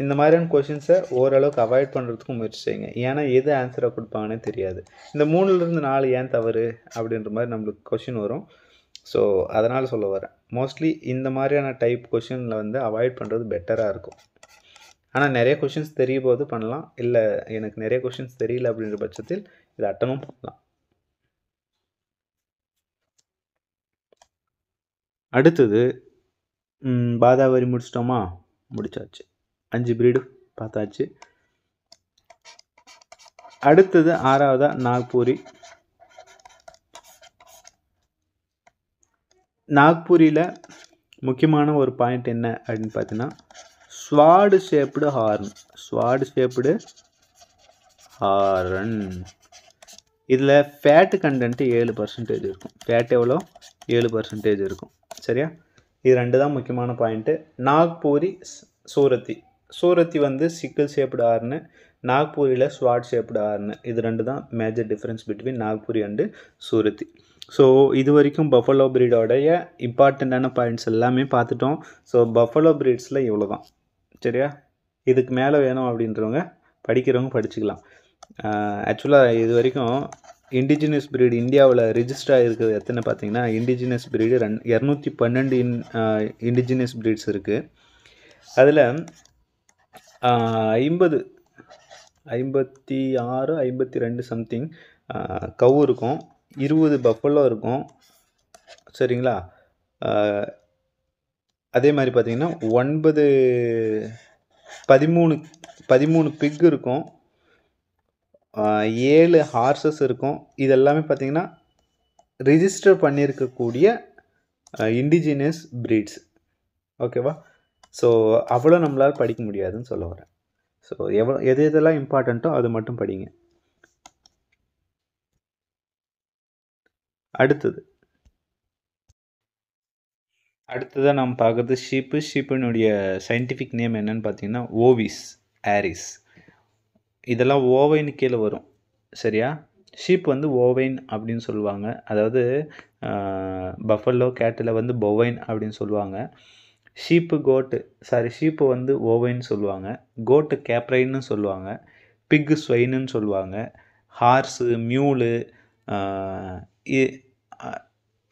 இந்த மாதிரியான கொஷின்ஸை ஓரளவுக்கு அவாய்ட் பண்ணுறதுக்கு முயற்சி செய்யுங்க. ஏன்னா எது ஆன்சராக கொடுப்பாங்கன்னே தெரியாது. இந்த மூணுலேருந்து நாலு ஏன் தவறு அப்படின்ற மாதிரி நம்மளுக்கு கொஷின் வரும். ஸோ அதனால் சொல்ல வரேன். மோஸ்ட்லி இந்த மாதிரியான டைப் கொஷினில் வந்து அவாய்ட் பண்ணுறது பெட்டராக இருக்கும். ஆனால் நிறைய கொஷின்ஸ் தெரிய போது பண்ணலாம். இல்லை எனக்கு நிறைய கொஷின்ஸ் தெரியல அப்படின்ற பட்சத்தில் இதை அட்டனும் பண்ணலாம். அடுத்தது பாதாவரி முடிச்சிட்டோமா? முடிச்சாச்சு. அஞ்சு பிரீடு பார்த்தாச்சு. அடுத்தது ஆறாவதா? நாக்பூரி. நாக்பூரியில் முக்கியமான ஒரு பாயிண்ட் என்ன அப்படின்னு பார்த்தீங்கன்னா sword shaped horn. Sword shaped horn. இதில் ஃபேட்டு கண்டென்ட்டு ஏழு பர்சன்டேஜ் இருக்கும். ஃபேட் எவ்வளோ? ஏழு பர்சன்டேஜ் இருக்கும். சரியா? இது ரெண்டு தான் முக்கியமான பாயிண்ட்டு நாக்பூரி சூரத்தி. சூரத்தி வந்து சிக்கல் ஷேப்டு ஆர்னு நாக்பூரியில் ஸ்வாட் ஷேப்டு ஆர்னு இது ரெண்டு தான் major difference between Nagpuri and Surti. So இது வரைக்கும் பஃபலோ பிரீடோடைய இம்பார்ட்டண்ட்டான பாயிண்ட்ஸ் எல்லாமே பார்த்துட்டோம். ஸோ பஃபலோ பிரீட்ஸில் இவ்வளோ தான் சரியா? இதுக்கு மேலே வேணும் அப்படின்றவங்க படிக்கிறவங்க படிச்சுக்கலாம். ஆக்சுவலாக இது வரைக்கும் இண்டிஜினஸ் ப்ரீடு இந்தியாவில் ரிஜிஸ்டர் ஆகிருக்கிறது எத்தனை பார்த்தீங்கன்னா இண்டிஜினஸ் ப்ரீடு ரெண் இரநூத்தி பன்னெண்டு இன் இண்டிஜினஸ் ப்ரீட்ஸ் இருக்குது அதில் ஐம்பது ஐம்பத்தி ஆறு ஐம்பத்தி ரெண்டு சம்திங் கவு இருக்கும் இருபது பஃபலோ இருக்கும். சரிங்களா? அதே மாதிரி பார்த்தீங்கன்னா ஒன்பது பதிமூணு பதிமூணு பிக் இருக்கும். ஏழு ஹார்சஸ் இருக்கும். இதெல்லாமே பார்த்திங்கன்னா பார்த்தீங்கன்னா ரிஜிஸ்டர் பண்ணியிருக்கக்கூடிய இண்டிஜினியஸ் ப்ரீட்ஸ் ஓகேவா ஸோ அவ்வளோ நம்மளால் படிக்க முடியாதுன்னு சொல்ல வரேன். ஸோ எவ்வளோ எது எதெல்லாம் இம்பார்ட்டண்ட்டோ அது மட்டும் படிங்க. அடுத்தது. அடுத்ததாக நம்ம பார்க்குறது ஷீப்பு. ஷீப்பினுடைய சயின்டிஃபிக் நேம் என்னன்னு பார்த்தீங்கன்னா ஓவிஸ் ஆரிஸ் இதெல்லாம் ஓவைன்னு கீழே வரும். சரியா? ஷீப் வந்து ஓவைன் அப்படின்னு சொல்லுவாங்க. அதாவது பஃபல்லோ கேட்டில் வந்து பொவைன் அப்படின்னு சொல்லுவாங்க. ஷீப்பு கோட்டு சாரி ஷீப்பு வந்து ஓவைன்னு சொல்லுவாங்க. கோட்டு கேப்ரைன்னு சொல்லுவாங்க. பிக்கு ஸ்வைனுன்னு சொல்லுவாங்க. ஹார்ஸு மியூலு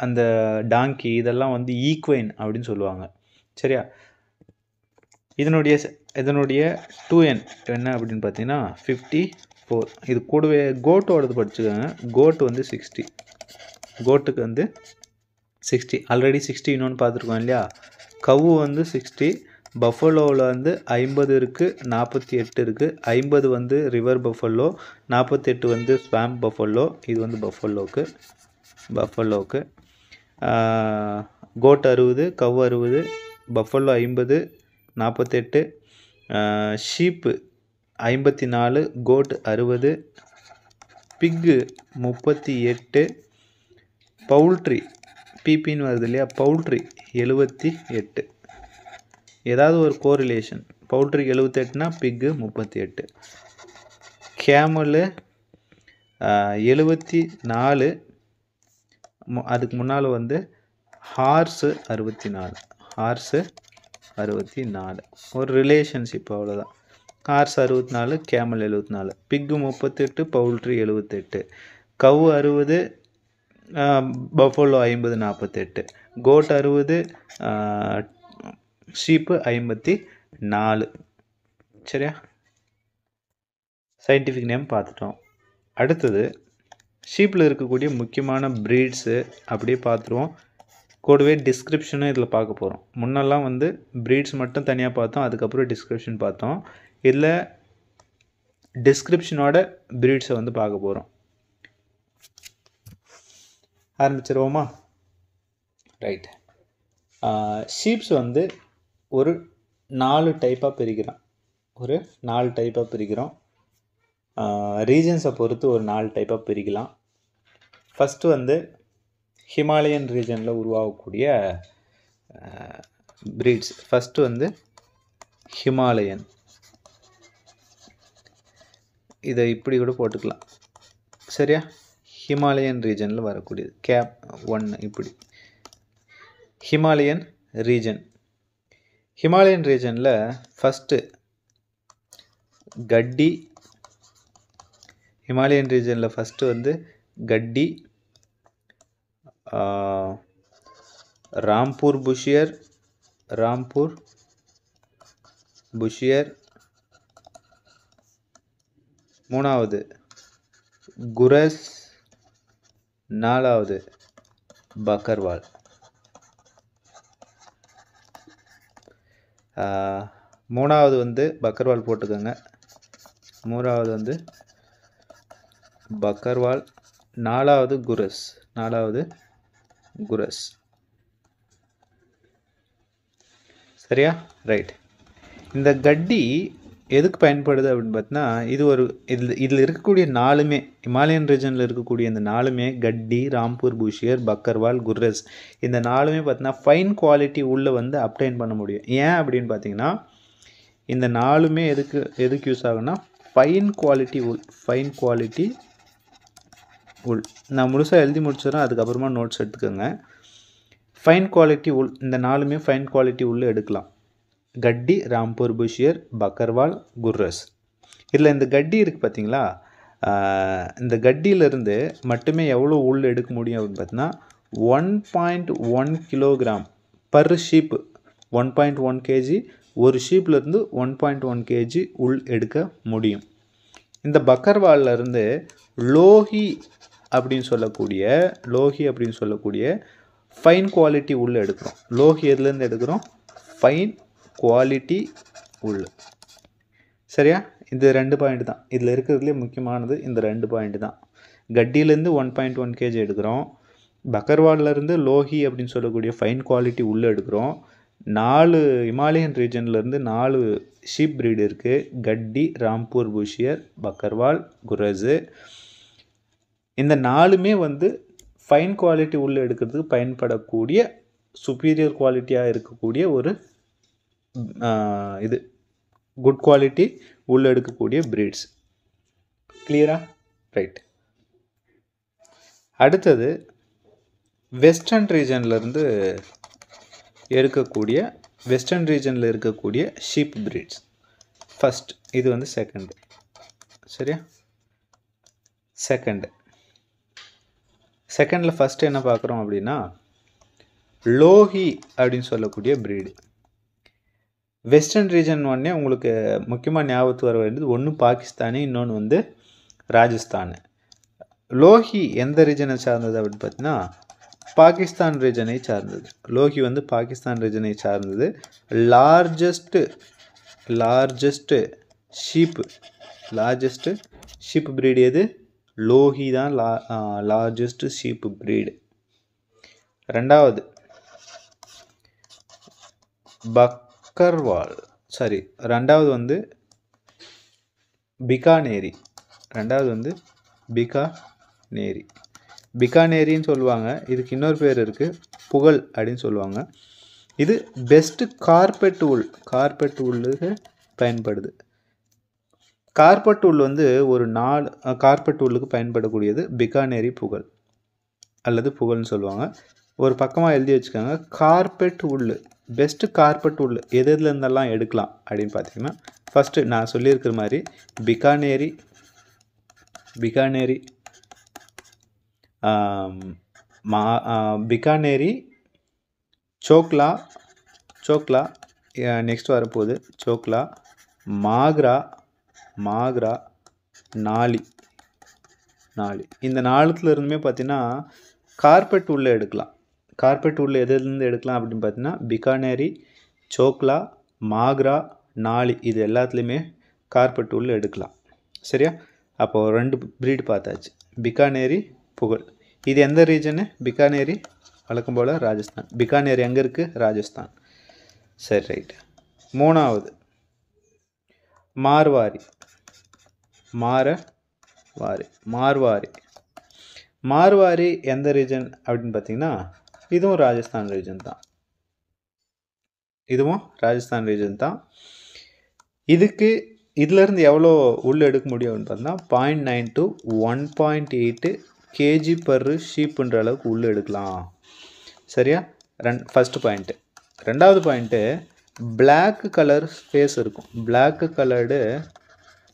அந்த டாங்கி இதெல்லாம் வந்து ஈக்வைன் அப்படின்னு சொல்லுவாங்க. சரியா? இதனுடைய இதனுடைய டூ என் என்ன அப்படின்னு பார்த்தீங்கன்னா ஃபிஃப்டி ஃபோர் இது கூடவே கோட்டோடது படிச்சுக்கோங்க. கோட் வந்து சிக்ஸ்டி கோட்டுக்கு வந்து சிக்ஸ்டி ஆல்ரெடி சிக்ஸ்டி இன்னொன்று பார்த்துருக்கோம் இல்லையா? கவு வந்து சிக்ஸ்டி பஃபலோவில் வந்து ஐம்பது இருக்குது நாற்பத்தி எட்டு இருக்குது ஐம்பது வந்து ரிவர் பஃபல்லோ நாற்பத்தெட்டு வந்து ஸ்வாம்ப் பஃபல்லோ இது வந்து பஃபல்லோக்கு பஃபல்லோக்கு கோட் அறுபது கவ் அறுபது பஃபல்லோ ஐம்பது நாற்பத்தெட்டு ஷீப்பு ஐம்பத்தி நாலு கோட் அறுபது பிக்கு முப்பத்தி எட்டு பவுல்ட்ரி பிபின்னு வருது இல்லையா? பவுல்ட்ரி எழுபத்தி எட்டு ஏதாவது ஒரு கோரிலேஷன் பவுல்ட்ரி எழுபத்தெட்டுனா பிக்கு முப்பத்தி எட்டு கேமலு எழுபத்தி நாலு அதுக்கு முன்னால் வந்து ஹார்ஸு அறுபத்தி நாலு ஹார்ஸு அறுபத்தி நாலு ஒரு ரிலேஷன்ஷிப் அவ்வளோதான் ஹார்ஸ் அறுபத்தி நாலு கேமல் எழுபத்தி நாலு பிக்கு முப்பத்தெட்டு பவுல்ட்ரி எழுபத்தெட்டு. கவு அறுபது பஃபோலோ ஐம்பது நாற்பத்தெட்டு கோட் அறுபது ஷீப்பு ஐம்பத்தி நாலு. சரியா? சயின்டிஃபிக் நேம் பார்த்துட்டோம். அடுத்தது ஷீப்பில் இருக்கக்கூடிய முக்கியமான ப்ரீட்ஸு அப்படியே பார்த்துருவோம். கூடவே டிஸ்கிரிப்ஷனும் இதில் பார்க்க போகிறோம் முன்னெல்லாம் வந்து ப்ரீட்ஸ் மட்டும் தனியாக பார்த்தோம் அதுக்கப்புறம் டிஸ்கிரிப்ஷன் பார்த்தோம். இதில் டிஸ்கிரிப்ஷனோட ப்ரீட்ஸை வந்து பார்க்க போகிறோம் ஆரம்பிச்சிருவோமா? ரைட் ஷீப்ஸ் வந்து ஒரு நாலு டைப்பாக பிரிக்கிறோம் ஒரு நாலு டைப்பாக பிரிக்கிறோம். ரீஜன்ஸை பொறுத்து ஒரு நாலு டைப்பாக பிரிக்கலாம். ஃபஸ்ட்டு வந்து ஹிமாலயன் ரீஜனில் உருவாகக்கூடிய ப்ரீட்ஸ் ஃபஸ்ட்டு வந்து ஹிமாலயன் இதை இப்படி கூட போட்டுக்கலாம். சரியா? ஹிமாலயன் ரீஜனில் வரக்கூடியது. கேப் ஒன்று இப்படி. ஹிமாலயன் ரீஜன் ஹிமாலயன் ரீஜனில் ஃபஸ்ட்டு கட்டி ஹிமாலயன் ரீஜனில் ஃபஸ்ட்டு வந்து கட்டி ராம்பூர் புஷியர் ராம்பூர் புஷியர். மூணாவது குரஸ். நாலாவது பக்கர்வால். மூணாவது வந்து பக்கர்வால் போட்டுக்கோங்க. மூணாவது வந்து பக்கர்வால் நாலாவது குரஸ் நாலாவது குரஸ். சரியா? ரைட் இந்த கட்டி எதுக்கு பயன்படுது அப்படின்னு பார்த்தீங்கன்னா இது ஒரு இதில் இதில் இருக்கக்கூடிய நாலுமே இமாலயன் ரீஜனில் இருக்கக்கூடிய இந்த நாலுமே கட்டி ராம்பூர் பூஷியர் பக்கர்வால் குர்ரஸ் இந்த நாலுமே பார்த்தீங்கன்னா ஃபைன் குவாலிட்டி உள்ளே வந்து அப்டைன் பண்ண முடியும். ஏன் அப்படின்னு பார்த்தீங்கன்னா இந்த நாலுமே எதுக்கு எதுக்கு யூஸ் ஆகும்னா fine quality wool fine quality wool நான் முழுசாக எழுதி முடிச்சிடறேன் அதுக்கப்புறமா நோட்ஸ் எடுத்துக்கோங்க. ஃபைன் குவாலிட்டி உள் இந்த நாலுமே ஃபைன் குவாலிட்டி உள்ளே எடுக்கலாம். கட்டி ராம்பூர் புஷியர் பக்கர்வால் குர்ரஸ். இதில் இந்த கட்டி இருக்குது பார்த்தீங்களா இந்த கட்டியிலேருந்து மட்டுமே எவ்வளோ உள் எடுக்க முடியும் அப்படின்னு பார்த்தீங்கன்னா one point one kilogram per sheep one point one KG ஒரு ஷீப்லேருந்து one point one KG wool எடுக்க முடியும். இந்த பக்கர்வாலிருந்து லோஹி அப்படின்னு சொல்லக்கூடிய லோஹி அப்படின்னு சொல்லக்கூடிய ஃபைன் குவாலிட்டி உள்ள எடுக்கிறோம். லோஹி எதுலேருந்து எடுக்கிறோம்? ஃபைன் குவாலிட்டி உள்ள. சரியா? இந்த ரெண்டு பாயிண்ட் தான். இதில் இருக்கிறதுலே முக்கியமானது இந்த ரெண்டு பாயிண்ட் தான். கட்டியிலேருந்து ஒன் பாயிண்ட் ஒன் கேஜி எடுக்கிறோம். பக்கர்வால்லேருந்து லோஹி அப்படின்னு சொல்லக்கூடிய ஃபைன் குவாலிட்டி உள்ளே எடுக்கிறோம். நாலு இமாலயன் ரீஜன்லேருந்து நாலு ஷீப் ப்ரீடு இருக்குது கட்டி ராம்பூர் புஷியர் பக்கர்வால் குரஸு இந்த நாலுமே வந்து ஃபைன் குவாலிட்டி உள்ளே எடுக்கிறதுக்கு பயன்படக்கூடிய சுப்பீரியர் குவாலிட்டியாக இருக்கக்கூடிய ஒரு இது. குட் குவாலிட்டி உள்ளே எடுக்கக்கூடிய ப்ரீட்ஸ் கிளியரா ரைட் அடுத்தது வெஸ்டர்ன் ரீஜன்லேருந்து எடுக்கக்கூடிய வெஸ்டர்ன் ரீஜனில் இருக்கக்கூடிய ஷீப் ப்ரீட்ஸ் ஃபஸ்ட் இது வந்து செகண்ட் சரியா? செகண்ட் செகண்டில் ஃபஸ்ட்டு என்ன பார்க்குறோம் அப்படின்னா லோஹி அப்படின்னு சொல்லக்கூடிய ப்ரீடு வெஸ்டர்ன் ரீஜன் ஒன்னே உங்களுக்கு முக்கியமாக ஞாபகத்து வர வேண்டியது ஒன்று பாகிஸ்தானு இன்னொன்று வந்து ராஜஸ்தான். லோஹி எந்த ரீஜனை சார்ந்தது அப்படின்னு பார்த்தீங்கன்னா பாகிஸ்தான் ரீஜனை சார்ந்தது. லோஹி வந்து பாகிஸ்தான் ரீஜனை சார்ந்தது. Largest largest sheep largest sheep breed எது? லோஹி தான் லா லார்ஜஸ்ட்டு ஷீப் ப்ரீடு ரெண்டாவது பக்கர்வால். சாரி ரெண்டாவது வந்து பிகானேரி. ரெண்டாவது வந்து பிகானேரி. பிகானேரின்னு சொல்லுவாங்க. இதுக்கு இன்னொரு பேர் இருக்குது புகழ் அப்படின்னு சொல்லுவாங்க. இது பெஸ்ட்டு கார்பெட் உள் கார்பெட் உள்ளுக்கு பயன்படுது. கார்பெட் உள் வந்து ஒரு நாலு கார்பெட் உள்ளுக்கு பயன்படக்கூடியது பிகானேரி புகழ் அல்லது புகழ்னு சொல்லுவாங்க. ஒரு பக்கமாக எழுதி வச்சுக்கோங்க. கார்பெட் உள் பெஸ்ட்டு கார்பெட் உள் எது எதுல இருந்தெல்லாம் எடுக்கலாம் அப்படின்னு பார்த்தீங்கன்னா ஃபஸ்ட்டு நான் சொல்லியிருக்கிற மாதிரி பிகானேரி பிகானேரி மா பிகானேரி சோக்லா சோக்லா நெக்ஸ்ட் வரப்போகுது. சோக்லா மாக்ரா மாக்ரா நாலி நாலு இந்த நாளத்தில் இருந்துமே பார்த்தீங்கன்னா கார்பெட் உள்ளே எடுக்கலாம். கார்பெட் உள்ளே எதுலேருந்து எடுக்கலாம் அப்படின்னு பார்த்தீங்கன்னா பிகானேரி சோக்லா மாக்ரா நாலி இது எல்லாத்துலேயுமே கார்பெட் உள்ளே எடுக்கலாம். சரியா? அப்போது ரெண்டு ப்ரீடு பார்த்தாச்சு. பிகானேரி புகழ். இது எந்த ரீஜனு பிகானேரி வழக்கம் போல் ராஜஸ்தான். பிகானேரி எங்கே இருக்குது ராஜஸ்தான். சரி ரைட் மூணாவது. மார்வாரி. மார வாரி மார்வாரி மார்வாரி எந்த ரீஜன் அப்படின்னு பார்த்தீங்கன்னா இதுவும் ராஜஸ்தான் ரீஜன் தான். இதுவும் ராஜஸ்தான் ரீஜன் தான். இதுக்கு இதுலேருந்து எவ்வளோ உள்ளே எடுக்க முடியும் அப்படின்னு பார்த்தீங்கன்னா point nine to one point eight KG per ஷீப்புன்ற அளவுக்கு உள்ளே எடுக்கலாம். சரியா? ரெண் ஃபஸ்ட்டு பாயிண்ட்டு ரெண்டாவது பாயிண்ட்டு பிளாக் கலர் ஃபேஸ் இருக்கும். பிளாக் கலர்டு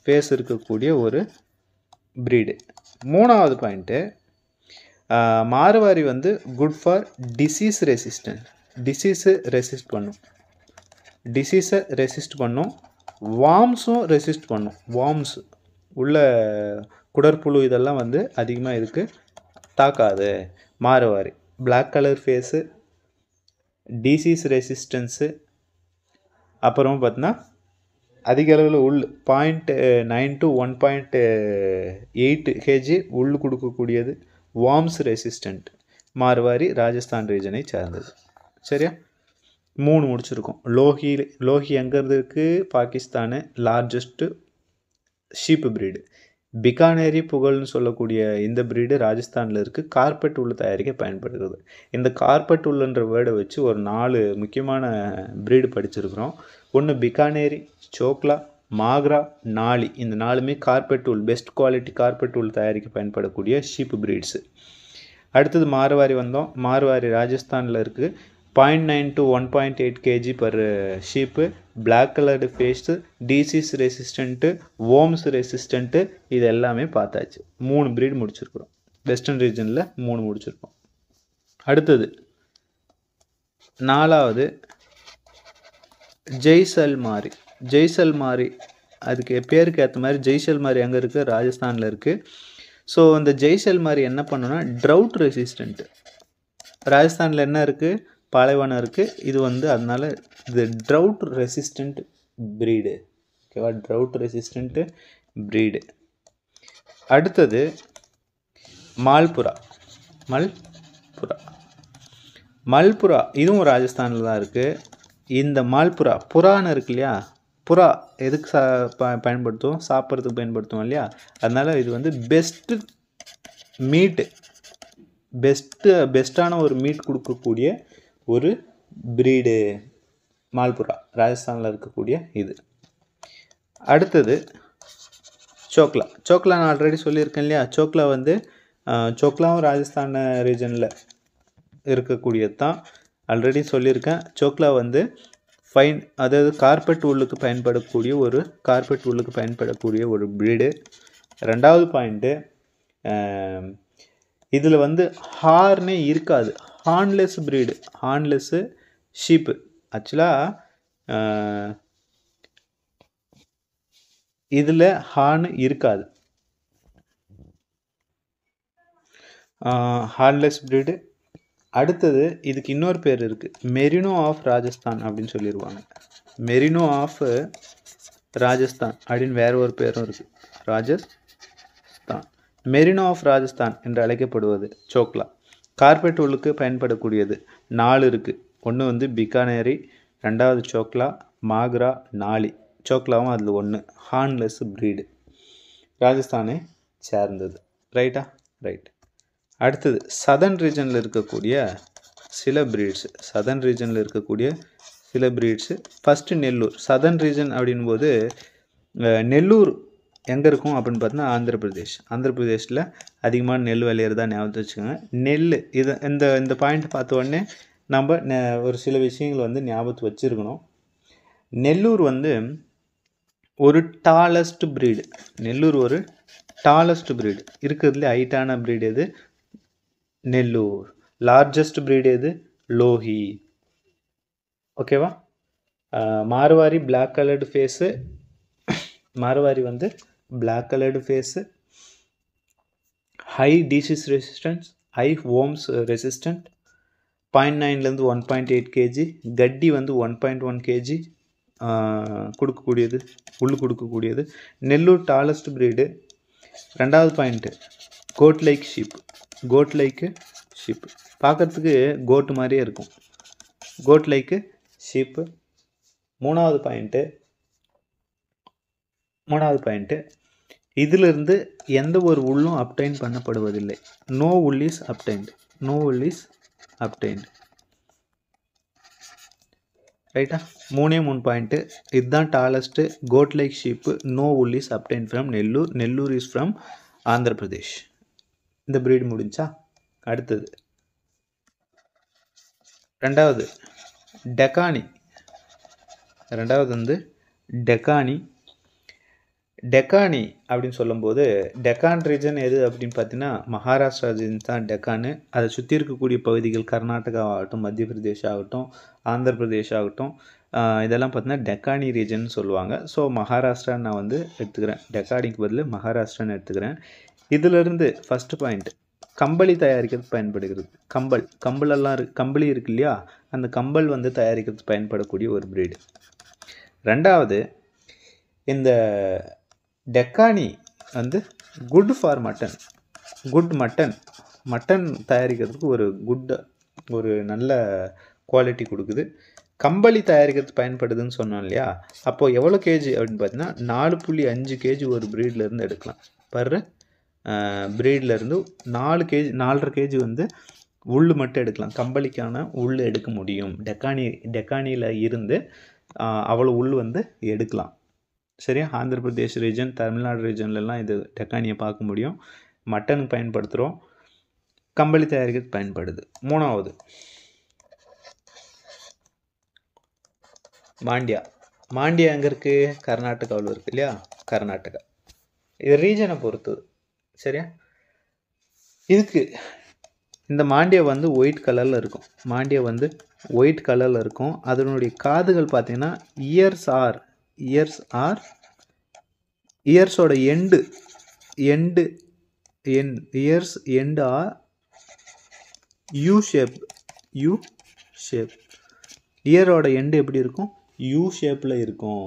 ஃபேஸ் இருக்கக்கூடிய ஒரு ப்ரீடு மூணாவது பாயிண்ட்டு மாறுவாரி வந்து good for disease resistant disease resist பண்ணும். டிசீஸை ரெசிஸ்ட் பண்ணும். வார்ம்ஸும் ரெசிஸ்ட் பண்ணும். வாம்ஸ் உள்ள குடற்புழு இதெல்லாம் வந்து அதிகமாக இதுக்கு தாக்காது. Marwari black colour face disease resistance அப்புறம் பார்த்தீங்கன்னா அதிக அளவில் wool point nine to one point eight KG wool கொடுக்கக்கூடியது வார்ம்ஸ் ரெசிஸ்டண்ட் மார்வாரி ராஜஸ்தான் ரீஜனை சார்ந்தது. சரியா? மூணு முடிச்சிருக்கோம். லோஹியில் Lohi எங்கிறதுக்கு Pakistan largest sheep breed Bikaneri புகழ்னு சொல்லக்கூடிய இந்த ப்ரீடு ராஜஸ்தானில் இருக்குது கார்பெட் உள்ள தயாரிக்க பயன்படுகிறது. இந்த கார்பெட் உள்ளன்ற வேர்டை வச்சு ஒரு நாலு முக்கியமான ப்ரீடு படிச்சிருக்கிறோம். ஒன்று பிகானேரி சோக்லா மாக்ரா நாளி இந்த நாலுமே கார்பெட் உள் பெஸ்ட் குவாலிட்டி கார்பெட் உள் தயாரிக்க பயன்படக்கூடிய ஷீப் பிரீட்ஸு அடுத்தது மார்வாரி வந்தோம். மார்வாரி ராஜஸ்தானில் இருக்குது point nine to one point eight KG per sheep black coloured face disease resistant worms resistant இது எல்லாமே பார்த்தாச்சு. மூணு ப்ரீட் முடிச்சிருக்கிறோம். வெஸ்டர்ன் ரீஜனில் மூணு முடிச்சிருக்கோம். அடுத்தது நாலாவது ஜெய்சல்மாரி. ஜெய்சல்மாரி அதுக்கு பேருக்கு ஏற்ற மாதிரி ஜெய்சல்மாரி அங்கே இருக்குது ராஜஸ்தானில் இருக்குது ஸோ இந்த ஜெய்சல்மாரி என்ன பண்ணுன்னா ட்ரவுட் ரெசிஸ்டண்ட்டு ராஜஸ்தானில் என்ன இருக்குது பாலைவனம் இருக்குது இது வந்து அதனால் இது ட்ரவுட் ரெசிஸ்டண்ட் ப்ரீடு ஓகேவா ட்ரவுட் ரெசிஸ்டண்ட்டு ப்ரீடு அடுத்தது மால்புரா. மல்புரா. மல்புரா இதுவும் ராஜஸ்தானில் தான் இருக்குது இந்த மால்புரா புறான்னு இருக்கு இல்லையா? புறா எதுக்கு சா ப பயன்படுத்துவோம்? சாப்பிட்றதுக்கு பயன்படுத்துவோம் இல்லையா? அதனால் இது வந்து பெஸ்ட்டு மீட்டு பெஸ்ட்டு பெஸ்ட்டான ஒரு மீட் கொடுக்கக்கூடிய ஒரு ப்ரீடு மால்புரா ராஜஸ்தானில் இருக்கக்கூடிய இது. அடுத்தது சோக்லா. சோக்லா நான் ஆல்ரெடி சொல்லியிருக்கேன் இல்லையா? சோக்லா வந்து சோக்லாவும் ராஜஸ்தான் ரீஜனில் இருக்கக்கூடியது தான் ஆல்ரெடி சொல்லியிருக்கேன். சோக்லா வந்து ஃபைன் அதாவது கார்பெட் உள்ளுக்கு பயன்படக்கூடிய ஒரு கார்பெட் உள்ளுக்கு பயன்படக்கூடிய ஒரு ப்ரீடு ரெண்டாவது பாயிண்ட்டு இதில் வந்து ஹார்னே இருக்காது. ஹார்ன்லெஸ் ப்ரீடு ஹார்ன்லெஸ்ஸு ஷீப்பு ஆக்சுவலாக இதில் ஹார்ன் இருக்காது. ஹார்ன்லெஸ் ப்ரீடு அடுத்தது இதுக்கு இன்னொரு பேர் இருக்குது மெரினோ ஆஃப் ராஜஸ்தான் அப்படின்னு சொல்லிடுவாங்க மெரினோ ஆஃப் ராஜஸ்தான் அப்படின்னு வேற ஒரு பேரும் இருக்குது ராஜஸ்தான் மெரினோ ஆஃப் ராஜஸ்தான் என்று அழைக்கப்படுவது சோக்லா. கார்பெட் உள்ளுக்கு பயன்படக்கூடியது நாலு இருக்குது ஒன்று வந்து பிகானேரி ரெண்டாவது சோக்லா மாக்ரா நாளி சோக்லாவும் அதில் ஒன்று ஹார்ன்லெஸ் ப்ரீடு ராஜஸ்தானை சேர்ந்தது. ரைட்டா ரைட் அடுத்தது சதன் ரீஜனில் இருக்கக்கூடிய சில ப்ரீட்ஸு சதன் ரீஜனில் இருக்கக்கூடிய சில breeds first Nellore southern region அப்படின்போது நெல்லூர் எங்கே இருக்கும் அப்படின்னு பார்த்தீங்கன்னா ஆந்திர பிரதேஷ். ஆந்திர பிரதேஷில் அதிகமான நெல் விளையிறதா ஞாபகத்தை வச்சுக்கோங்க. நெல் இது இந்த இந்த பாயிண்ட் பார்த்த உடனே நம்ம நெ- ஒரு சில விஷயங்கள் வந்து ஞாபகத்து வச்சுருக்கணும். நெல்லூர் வந்து ஒரு டாலஸ்ட் ப்ரீடு நெல்லூர் ஒரு டாலஸ்ட் ப்ரீடு இருக்கிறதுலே ஹைட்டான ப்ரீடு எது? நெல்லூர். லார்ஜஸ்ட் ப்ரீடு எது? லோஹி. ஓகேவா Marwari black coloured face Marwari வந்து black coloured face high disease resistance high worms resistant point நைன்லேருந்து one point eight KG Gaddi வந்து ஒன் பாயிண்ட் ஒன் கேஜி கொடுக்கக்கூடியது wool கொடுக்கக்கூடியது. நெல்லூர் டாலஸ்ட் ப்ரீடு ரெண்டாவது point goat like sheep goat like sheep பார்க்குறதுக்கு goat மாதிரியே இருக்கும். Goat like sheep மூணாவது point மூணாவது point இதிலிருந்து எந்த ஒரு உள்ளும் obtain பண்ணப்படுவதில்லை. No wool is obtained no wool is obtained ரைட்டா மூணே மூணு பாயிண்ட்டு இதுதான் tallest goat like sheep no wool is obtain from Nellore Nellore is from Andhra Pradesh இந்த ப்ரீடு முடிஞ்சா அடுத்தது. ரெண்டாவது டெக்கானி. ரெண்டாவது வந்து டெக்கானி. டெக்கானி அப்படின்னு சொல்லும்போது டெக்கான் ரீஜன் எது அப்படின்னு பார்த்தீங்கன்னா மகாராஷ்டிரா ரீஜன் தான் டெக்கானு. அதை சுற்றி இருக்கக்கூடிய பகுதிகள் கர்நாடகா ஆகட்டும் மத்திய பிரதேஷ் ஆகட்டும் ஆந்திர பிரதேஷ் ஆகட்டும் இதெல்லாம் பார்த்தீங்கன்னா டெக்கானி ரீஜன் சொல்லுவாங்க. ஸோ மகாராஷ்டிரான்னு நான் வந்து எடுத்துக்கிறேன். டெக்கானிக்கு பதில் மகாராஷ்டிரான்னு எடுத்துக்கிறேன். இதிலிருந்து ஃபஸ்ட்டு பாயிண்ட் கம்பளி தயாரிக்கிறதுக்கு பயன்படுகிறது. கம்பல் கம்பளெல்லாம் இருக்கு கம்பளி இருக்கு இல்லையா? அந்த கம்பல் வந்து தயாரிக்கிறதுக்கு பயன்படக்கூடிய ஒரு பிரீடு ரெண்டாவது இந்த டெக்கானி வந்து good for mutton good mutton mutton தயாரிக்கிறதுக்கு ஒரு குட் ஒரு நல்ல குவாலிட்டி கொடுக்குது. கம்பளி தயாரிக்கிறதுக்கு பயன்படுதுன்னு சொன்னோம் இல்லையா? அப்போது எவ்வளோ கேஜி அப்படின்னு பார்த்தீங்கன்னா நாலு புள்ளி அஞ்சு கேஜி ஒரு breedல இருந்து எடுக்கலாம். பர் breedல நாலு கேஜி நாலரை கேஜி வந்து உள் மட்டும் எடுக்கலாம். கம்பளிக்கான உள் எடுக்க முடியும். டெக்கானி டெக்கானியில் இருந்து அவ்வளோ உள் வந்து எடுக்கலாம். சரியா? ஆந்திர பிரதேஷ் ரீஜன் தமிழ்நாடு ரீஜன்லலாம் இது டெக்கானியை பார்க்க முடியும். மட்டனுக்கு பயன்படுத்துகிறோம் கம்பளி தயாரிக்கிறதுக்கு பயன்படுது. மூணாவது. மாண்டியா. மாண்டியா எங்கே இருக்குது கர்நாடகாவில் இருக்குது இல்லையா? கர்நாடகா. இது ரீஜனை பொறுத்தது சரியா இதுக்கு இந்த மாண்டியா வந்து ஒயிட் கலரில் இருக்கும். மாண்டியா வந்து ஒயிட் கலரில் இருக்கும். அதனுடைய காதுகள் பார்த்தீங்கன்னா ears are ears are இயர்ஸோட end end and ears end are U shape U shape இயரோட end எப்படி இருக்கும்? யூ ஷேப்பில் இருக்கும்.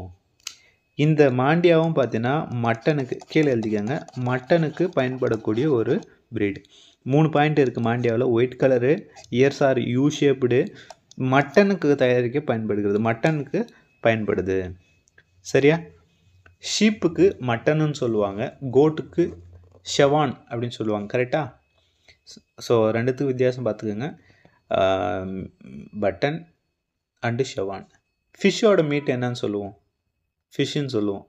இந்த மாண்டியாவும் பார்த்தீங்கன்னா மட்டனுக்கு கீழே எழுதிக்கோங்க. மட்டனுக்கு பயன்படக்கூடிய ஒரு ப்ரீடு மூணு பாயிண்ட் இருக்குது மாண்டியாவில். White colour ears are U shaped மட்டனுக்கு தயாரிக்க பயன்படுகிறது. மட்டனுக்கு பயன்படுது. சரியா? ஷீப்புக்கு மட்டனுன்னு சொல்லுவாங்க. கோட்டுக்கு ஷெவான் அப்படின்னு சொல்லுவாங்க. கரெக்டாக ஸோ ரெண்டுத்துக்கும் வித்தியாசம் பார்த்துக்கோங்க. பட்டன் அண்டு ஷெவான் ஃபிஷ்ஷோட மீட் என்னன்னு சொல்லுவோம். ஃபிஷ்ஷுன்னு சொல்லுவோம்.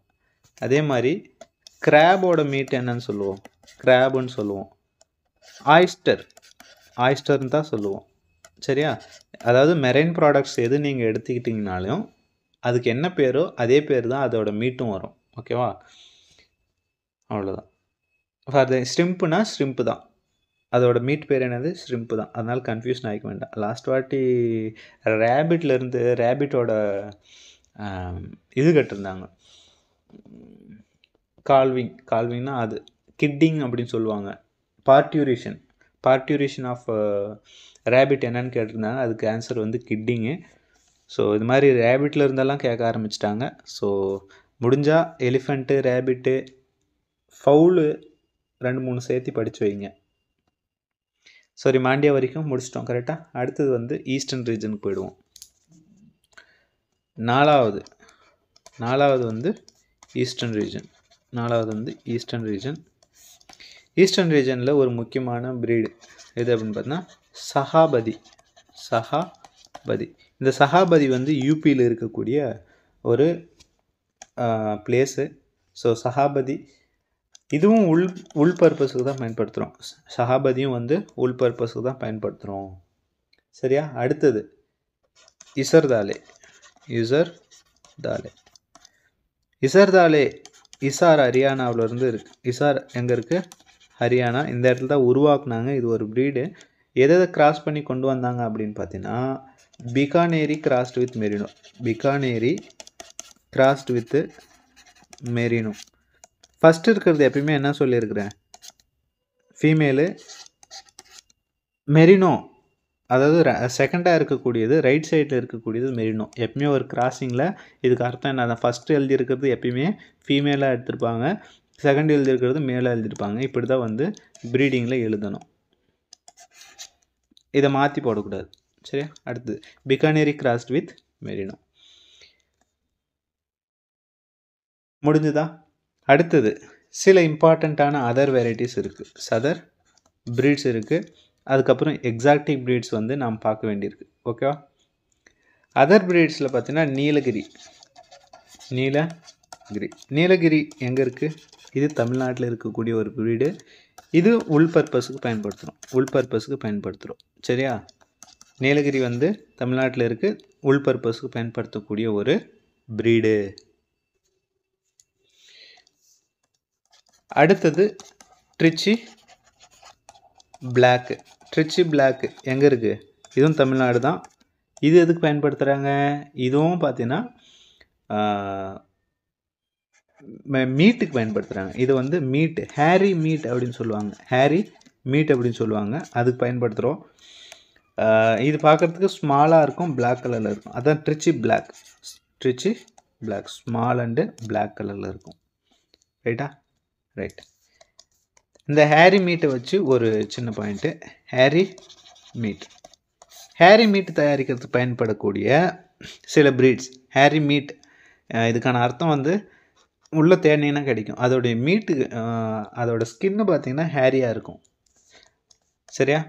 அதே மாதிரி கிராபோட மீட் என்னன்னு சொல்லுவோம். கிராபுன்னு சொல்லுவோம். ஆயிஸ்டர் ஆயிஸ்டர்னு தான் சொல்லுவோம். சரியா? அதாவது மெரைன் ப்ராடக்ட்ஸ் எது நீங்கள் எடுத்துக்கிட்டிங்கனாலும் அதுக்கு என்ன பேரோ அதே பேர் தான் அதோட மீட்டும் வரும். ஓகேவா அவ்வளோதான் ஃபார் த ஸ்ட்ரிம்ப்புனா ஸ்ட்ரிம்ப்பு தான். அதோட மீட் பேர் என்னது? ஸ்ட்ரிம்ப்பு தான். அதனால் கன்ஃபியூஷன் ஆகிக்க வேண்டாம். லாஸ்ட் வாட்டி ரேபிட்லேருந்து ரேபிட்டோட இது கட்டிருந்தாங்க. கால்விங் கால்விங்னா அது கிட்டிங் அப்படின்னு சொல்லுவாங்க. பார்ட்யூரேஷன் பார்ட்யூரேஷன் ஆஃப் ரேபிட் என்னன்னு கேட்டிருந்தாங்க. அதுக்கு ஆன்சர் வந்து கிட்டிங்கு ஸோ இது மாதிரி ரேபிட்டில் இருந்தெல்லாம் கேட்க ஆரம்பிச்சிட்டாங்க. ஸோ முடிஞ்சால் எலிஃபெண்ட்டு ரேபிட்டு ஃபவுலு ரெண்டு மூணு சேர்த்து படித்து வைங்க. சாரி மாண்டியா வரைக்கும் முடிச்சிட்டோம். கரெக்டாக அடுத்தது வந்து ஈஸ்டர்ன் ரீஜனுக்கு போயிடுவோம். நாலாவது நாலாவது வந்து ஈஸ்டர்ன் ரீஜன் நாலாவது வந்து ஈஸ்டர்ன் ரீஜன் ஈஸ்டர்ன் ரீஜனில் ஒரு முக்கியமான ப்ரீடு எது அப்படின்னு பார்த்தீங்கன்னா சஹாபதி. சஹாபதி. இந்த சஹாபதி வந்து யூபியில் இருக்கக்கூடிய ஒரு பிளேஸு ஸோ சஹாபதி. இதுவும் உள் உள் பர்பஸுக்கு தான் பயன்படுத்துகிறோம் சஹாபதியும் வந்து உள் பர்பஸுக்கு தான் பயன்படுத்துகிறோம் சரியா? அடுத்தது இசர்தாலே. இசர் தாலே. இசார் ஹரியானாவிலேருந்து இருக்கு. இசார் எங்கே இருக்குது ஹரியானா. இந்த இடத்துல தான் உருவாக்குனாங்க. இது ஒரு ப்ரீடு எதை எதை கிராஸ் பண்ணி கொண்டு வந்தாங்க அப்படின்னு பார்த்தீங்கன்னா Bikaneri crossed with merino Bikaneri crossed with merino first இருக்கிறது எப்பயுமே என்ன சொல்லியிருக்கிறேன்? ஃபீமேலு மெரினோ அதாவது செகண்டாக இருக்கக்கூடியது ரைட் சைடில் இருக்கக்கூடியது மெரினோ. எப்பயுமே ஒரு கிராசிங்கில் இதுக்கு அர்த்தம் என்ன ஃபஸ்ட்டு எழுதியிருக்கிறது எப்பயுமே ஃபீமேலாக எடுத்திருப்பாங்க. செகண்ட் எழுதியிருக்கிறது மேலாக எழுதியிருப்பாங்க. இப்படி தான் வந்து ப்ரீடிங்கில் எழுதணும். இதை மாற்றி போடக்கூடாது. சரியா? அடுத்தது பிகானேரி கிராஸ்ட் வித் மெரினோ முடிஞ்சுதா? அடுத்தது சில இம்பார்ட்டண்ட்டான அதர் வெரைட்டிஸ் இருக்குது சதர் ப்ரீட்ஸ் இருக்குது அதுக்கப்புறம் எக்ஸாக்டிக் ப்ரீட்ஸ் வந்து நாம் பார்க்க வேண்டியிருக்கு. ஓகேவா அதர் ப்ரீட்ஸில் பார்த்தீங்கன்னா நீலகிரி. நீலகிரி நீலகிரி எங்கே இருக்குது இது தமிழ்நாட்டில் இருக்கக்கூடிய ஒரு ப்ரீடு இது உள் பர்பஸுக்கு பயன்படுத்துகிறோம் உள் பர்பஸுக்கு பயன்படுத்துகிறோம் சரியா? நீலகிரி வந்து தமிழ்நாட்டில் இருக்குது உள் பர்பஸுக்கு பயன்படுத்தக்கூடிய ஒரு ப்ரீடு அடுத்தது ட்ரிச்சி பிளாக்கு ட்ரிச்சி பிளாக்கு எங்கே இருக்குது இதுவும் தமிழ்நாடு தான். இது எதுக்கு பயன்படுத்துகிறாங்க இதுவும் பார்த்தீங்கன்னா மீட்டுக்கு பயன்படுத்துகிறாங்க இது வந்து மீட் ஹேரி மீட் அப்படின்னு சொல்லுவாங்க. ஹேரி மீட் அப்படின்னு சொல்லுவாங்க. அதுக்கு பயன்படுத்துகிறோம் இது பார்க்குறதுக்கு ஸ்மாலாக இருக்கும் பிளாக் கலரில் இருக்கும். அதான் Trichy black Trichy black small and black கலரில் இருக்கும். ரைட்டா ரைட் இந்த ஹேரி மீட்டை வச்சு ஒரு சின்ன point hairy meat hairy meat தயாரிக்கிறதுக்கு பயன்படக்கூடிய சில ப்ரீட்ஸ் ஹேரி மீட் இதுக்கான அர்த்தம் வந்து உள்ளே தேடினீங்கன்னா கிடைக்கும். அதோடைய மீட்டு அதோட ஸ்கின்னு பார்த்தீங்கன்னா ஹேரியாக இருக்கும். சரியா?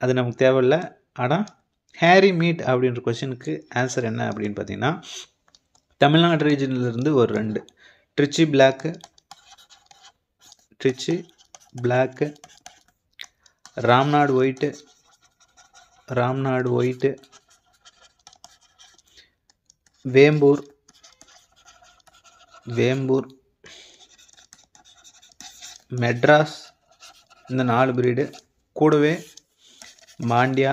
அது நமக்கு தேவையில்ல. ஆனால் ஹேரி மீட் அப்படின்ற கொஷனுக்கு ஆன்சர் என்ன அப்படின்னு பார்த்தீங்கன்னா தமிழ்நாடு ரீஜன்லேருந்து ஒரு ரெண்டு. Trichy black Trichy black Ramnad white Ramnad white Vembur Vembur Madras இந்த நாலு பிரீடு கூடவே மாண்டியா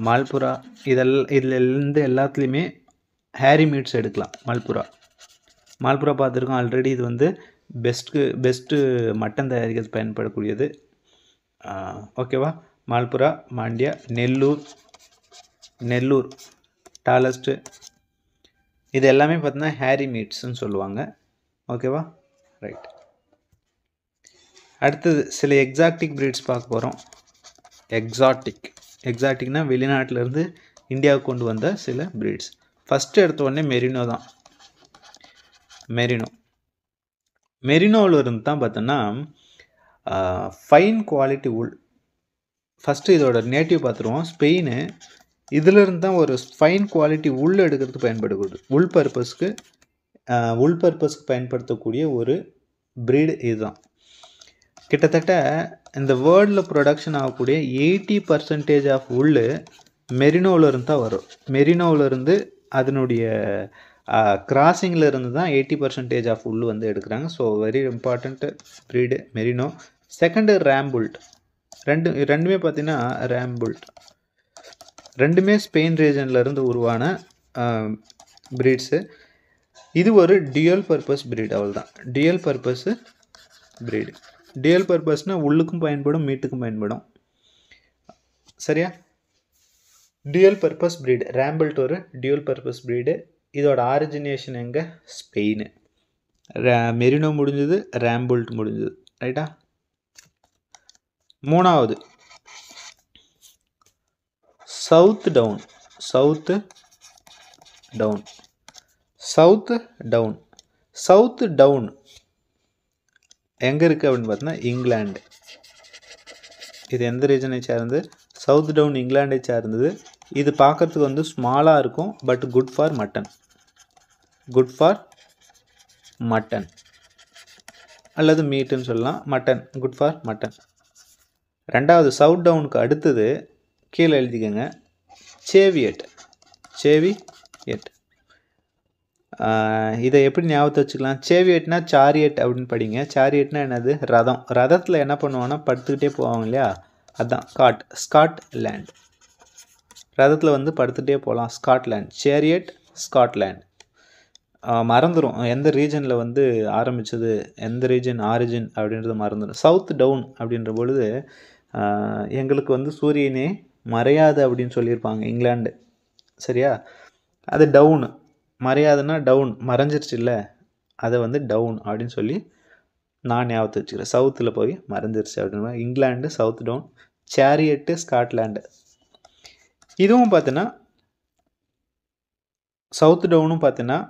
மால்புரா இதெல்லாம் இதில் எல்லாத்துலேயுமே ஹேரி மீட்ஸ் எடுக்கலாம் மால்புரா மால்புரா பார்த்துருக்கோம் ஆல்ரெடி இது வந்து பெஸ்ட்டு பெஸ்ட்டு மட்டன் தயாரிக்கிறது பயன்படக்கூடியது. ஓகேவா? மால்புரா மாண்டியா நெல்லூர் நெல்லூர் டாலஸ்ட்டு. இது எல்லாமே பார்த்தீங்கன்னா ஹேரி மீட்ஸ்ன்னு சொல்லுவாங்க. ஓகேவா? ரைட். அடுத்தது சில எக்ஸாக்டிக் ப்ரீட்ஸ் பார்க்க போகிறோம் எக்ஸாட்டிக். எக்ஸாட்டிக்னால் வெளிநாட்டிலேருந்து இந்தியாவுக்கு கொண்டு வந்த சில ப்ரீட்ஸ். ஃபஸ்ட்டு எடுத்த உடனே மெரினோ தான். மெரினோ. மெரினோவில் இருந்து தான் பார்த்தோன்னா ஃபைன் குவாலிட்டி உல் ஃபஸ்ட்டு இதோட நேட்டிவ் பார்த்துருவோம். ஸ்பெயின் இதிலிருந்து தான் ஒரு ஃபைன் குவாலிட்டி உள் எடுக்கிறதுக்கு பயன்படுகிறது. உள் பர்பஸ்க்கு உள் பர்பஸ்க்கு பயன்படுத்தக்கூடிய ஒரு ப்ரீடு இதுதான். கிட்டத்தட்ட இந்த வேர்ல்டில் ப்ரொடக்ஷன் ஆகக்கூடிய எயிட்டி பர்சன்டேஜ் ஆஃப் உள் மெரினோவிலேருந்து தான் வரும். மெரினோவிலேருந்து அதனுடைய கிராசிங்கில் இருந்து தான் எயிட்டி பர்சன்டேஜ் ஆஃப் உள் வந்து எடுக்கிறாங்க. So very important breed merino second Rambouillet ரெண்டு ரெண்டுமே பார்த்தீங்கன்னா ரேம்புல்ட் ரெண்டுமே ஸ்பெயின் ரீஜன்லேருந்து உருவான ப்ரீட்ஸு இது ஒரு டியூயல் பர்பஸ் ப்ரீட் அவ்வளோதான் டியூயல் பர்பஸ்ஸு ப்ரீடு டியூயல் பர்பஸ்னால் உள்ளுக்கும் பயன்படும் மீட்டுக்கும் பயன்படும். சரியா? டியூயல் பர்பஸ் ப்ரீடு ரேம்பிள்ட் ஒரு டியூயல் பர்பஸ் ப்ரீடு இதோட ஆரிஜினேஷன் எங்கே? ஸ்பெயின் மெரினோ முடிஞ்சது ரேம்போல்ட் முடிஞ்சது. ரைட்டா மூணாவது. South down south down south down south down எங்கே இருக்குது அப்படின்னு பார்த்தோன்னா இங்கிலாண்டு இது எந்த ரீஜனை சார்ந்தது? சவுத் டவுன் இங்கிலாண்டை சார்ந்தது. இது பார்க்குறதுக்கு வந்து ஸ்மாலாக இருக்கும் but good for mutton good for mutton அல்லது மீட்டுன்னு சொல்லலாம். மட்டன் குட் ஃபார் மட்டன் ரெண்டாவது சவுட் டவுனுக்கு அடுத்தது கீழே எழுதிக்கோங்க. சேவியட் சேவி எட் இதை எப்படி ஞாபகத்தை வச்சுக்கலாம்? சேவியட்னா சாரியட் அப்படின்னு படிங்க. சாரியட்னா என்னது? ரதம். ரதத்தில் என்ன பண்ணுவாங்கன்னா படுத்துக்கிட்டே போவாங்க இல்லையா? அதுதான் ஸ்காட் ஸ்காட் லேண்ட் ரதத்தில் வந்து படுத்துகிட்டே போகலாம். ஸ்காட்லேண்ட் சேரியட் ஸ்காட்லேண்ட் மறந்துடும் எந்த ரீஜனில் வந்து ஆரம்பித்தது எந்த ரீஜன் ஆரிஜின் அப்படின்றது மறந்துடும் சவுத் டவுன் அப்படின்ற பொழுது எங்களுக்கு வந்து சூரியனே மறையாது அப்படின்னு சொல்லியிருப்பாங்க இங்கிலாண்டு சரியா? அது டவுனு மறையாதுன்னா டவுன் மறைஞ்சிருச்சு இல்லை அதை வந்து டவுன் அப்படின்னு சொல்லி நான் ஞாபகத்தை வச்சுக்கிறேன். சவுத்தில் போய் மறைஞ்சிருச்சு அப்படின்னு England Southdown Cheviot Scotland இதுவும் பார்த்தீங்கன்னா சவுத் டவுனும் பார்த்தீங்கன்னா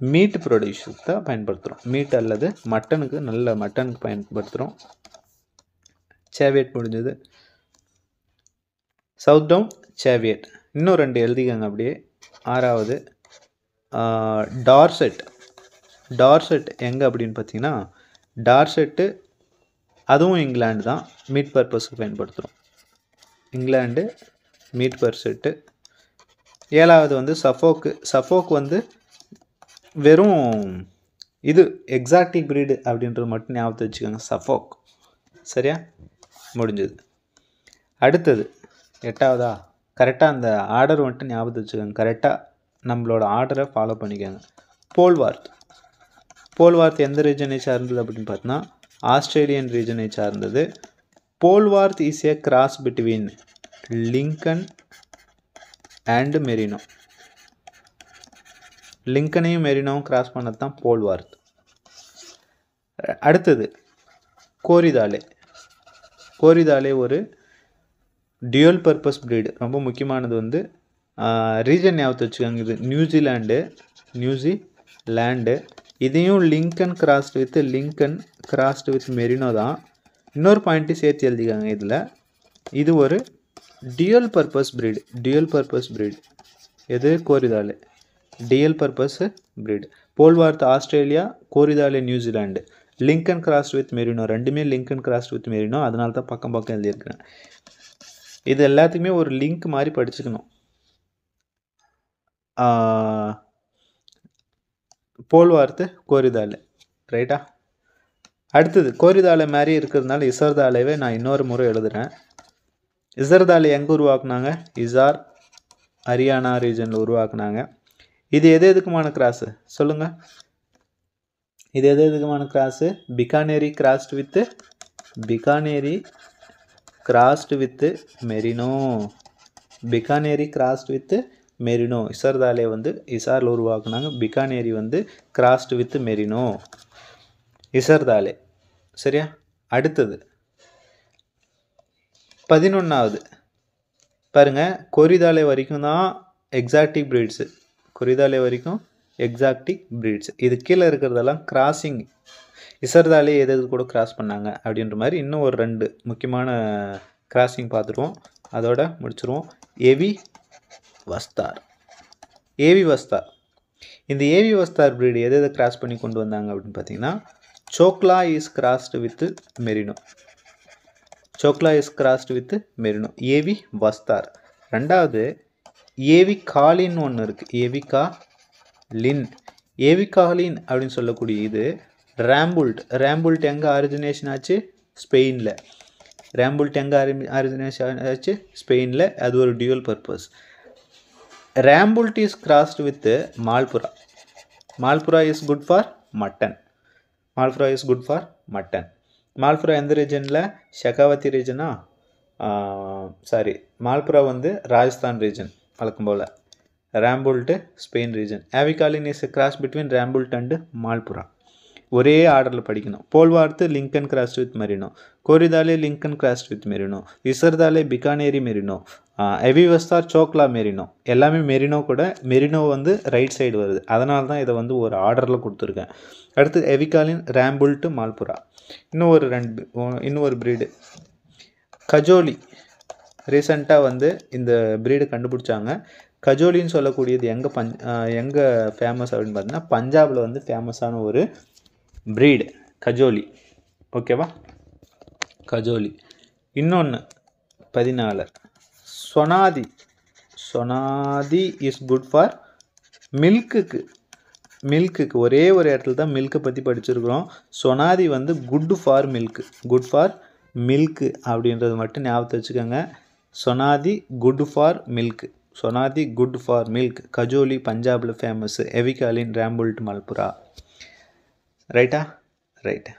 மீட் ப்ரொடியூஸுக்கு தான் பயன்படுத்துகிறோம் மீட் அல்லது மட்டனுக்கு நல்ல மட்டனுக்கு பயன்படுத்துகிறோம் சேவியட் முடிஞ்சது. சவுத் டவுன் சேவியட் இன்னும் ரெண்டு எழுதிக்கங்க அப்படியே. ஆறாவது டார்செட் டார்செட் எங்கே அப்படின்னு பார்த்தீங்கன்னா டார்செட்டு அதுவும் இங்கிலாந்து தான். மீட் பர்பஸ்க்கு பயன்படுத்துகிறோம் இங்கிலாண்டு மீட் பர்செட்டு ஏழாவது வந்து சஃபோக்கு சஃபோக் வந்து வெறும் இது எக்ஸாக்டிக் ப்ரீடு அப்படின்றது மட்டும் ஞாபகத்தை வச்சுக்கோங்க. சஃபோக். சரியா? முடிஞ்சது. அடுத்தது எட்டாவதா? கரெக்டாக அந்த ஆர்டர் வந்துட்டு ஞாபகத்தை வச்சுக்கோங்க. கரெக்டாக நம்மளோட ஆர்டரை ஃபாலோ பண்ணிக்கோங்க. போல்வார்த் போல்வார்த் எந்த ரீஜனை சார்ந்தது அப்படின்னு பார்த்தோன்னா ஆஸ்திரேலியன் ரீஜனை சார்ந்தது. Polwarth is a cross between Lincoln and merino லிங்கனையும் மெரினோவும் கிராஸ் பண்ணது தான் போல்வார்த் அடுத்தது கோரிதாலே. கோரிதாலே ஒரு டியூல் பர்பஸ் ப்ரீடு ரொம்ப முக்கியமானது வந்து ரீஜன் ஞாபகத்தை வச்சுக்கோங்க. இது நியூசிலாண்டு நியூசிலாண்டு இதையும் Lincoln crossed with Lincoln crossed with merino தான். இன்னொரு பாயிண்ட்டு சேர்த்து எழுதிக்காங்க இதில். இது ஒரு dual purpose breed dual purpose breed எது? Corriedale. Dual purpose breed Polwarth Australia Corriedale New Zealand Lincoln crossed with merino ரெண்டுமே லிங்கன் கிராஸ்ட் வித் மெரினோ அதனால தான் பக்கம் பக்கம் எழுதியிருக்கிறேன். இது எல்லாத்துக்குமே ஒரு லிங்க் மாதிரி படிச்சுக்கணும். போல்வார்த்து கோரிதாலே ரைட்டா அடுத்தது கோரிதாலை மாதிரி இருக்கிறதுனால இசர்தாலேவே நான் இன்னொரு முறை எழுதுகிறேன் இசர்தாலை எங்கே உருவாக்குனாங்க? இசார் ஹரியானா ரீஜனில் உருவாக்குனாங்க. இது எது எதுக்குமான கிராஸு சொல்லுங்கள் இது எது எதுக்குமான cross Bikaneri crossed with Bikaneri crossed with merino. Bikaneri crossed with merino. Hissardale வந்து இசாரில் உருவாக்குனாங்க. பிகானேரி வந்து கிராஸ்ட் வித் மெரினோ. இசர்தாலே. சரியா? அடுத்தது. பதினொன்றாவது பாருங்கள் கொரிதாலே வரைக்கும் தான் எக்ஸாக்டிக் ப்ரீட்ஸு கொரிதாலே வரைக்கும் எக்ஸாக்டிக் ப்ரீட்ஸ் இது கீழே இருக்கிறதெல்லாம் கிராசிங் இசர்தாலே எது எது கூட கிராஸ் பண்ணாங்க அப்படின்ற மாதிரி இன்னும் ஒரு ரெண்டு முக்கியமான கிராசிங் பார்த்துருவோம். அதோட முடிச்சிருவோம். ஏவி வஸ்தார். ஏவி வஸ்தார். இந்த ஏவி வஸ்தார் ப்ரீடு எது எதை கிராஸ் பண்ணி கொண்டு வந்தாங்க அப்படின்னு பார்த்தீங்கன்னா Chokla is crossed with merino Chokla is crossed with merino Avi Vastra. ரெண்டாவது ஏவி காலின் ஒன்று இருக்குது ஏவிகா லின் ஏவிகாலின் அப்படின்னு சொல்லக்கூடிய இது ரேம்புல்ட் ரேம்புல்ட் எங்கே ஆரிஜினேஷன் ஆச்சு? ஸ்பெயினில். ரேம்புல்ட் எங்கே ஆரிஜினேஷன் ஆச்சு? ஸ்பெயினில். அது ஒரு dual purpose Rambouillet is crossed with Malpura Malpura is good for mutton Malpura is good for mutton Malpura எந்த ரீஜனில் ஷெகாவதி ரீஜனா சாரி மால்புரா வந்து ராஜஸ்தான் ரீஜன் வழக்கம் போல். Rambouillet Spain region Avikalin is cross between Rambouillet and Malpura ஒரே ஆர்டரில் படிக்கணும். Polwarth Lincoln crossed with merino Corriedale Lincoln crossed with merino Hissardale Bikaneri merino Avivastra Chokla merino எல்லாமே merino கூட merino வந்து ரைட் சைடு வருது. அதனால தான் இதை வந்து ஒரு ஆர்டரில் கொடுத்துருக்கேன். அடுத்து எவிகாலின் ரேம்புல்ட்டு மால்புரா இன்னும் ஒரு ரெண்டு இன்னும் ஒரு ப்ரீடு கஜோலி ரீசெண்டாக வந்து இந்த ப்ரீடு கண்டுபிடிச்சாங்க. கஜோலின்னு சொல்லக்கூடியது எங்கே பஞ்ச் எங்கே ஃபேமஸ் அப்படின்னு பார்த்தீங்கன்னா பஞ்சாபில் வந்து ஃபேமஸான ஒரு ப்ரீடு கஜோலி. ஓகேவா கஜோலி. இன்னொன்று பதினாலு. Sonadi. Sonadi is good for மில்க்குக்கு மில்க்குக்கு ஒரே ஒரு இடத்துல தான் மில்க்கை பற்றி படிச்சிருக்கிறோம். சொனாதி வந்து good for milk good for milk அப்படின்றது மட்டும் ஞாபகத்தை வச்சுக்கோங்க. Sonadi good for milk Sonadi good for milk கஜோலி பஞ்சாபில் ஃபேமஸ் எவிகாலின் ரேம்புல்ட் மல்புரா ரைட்டா ரைட்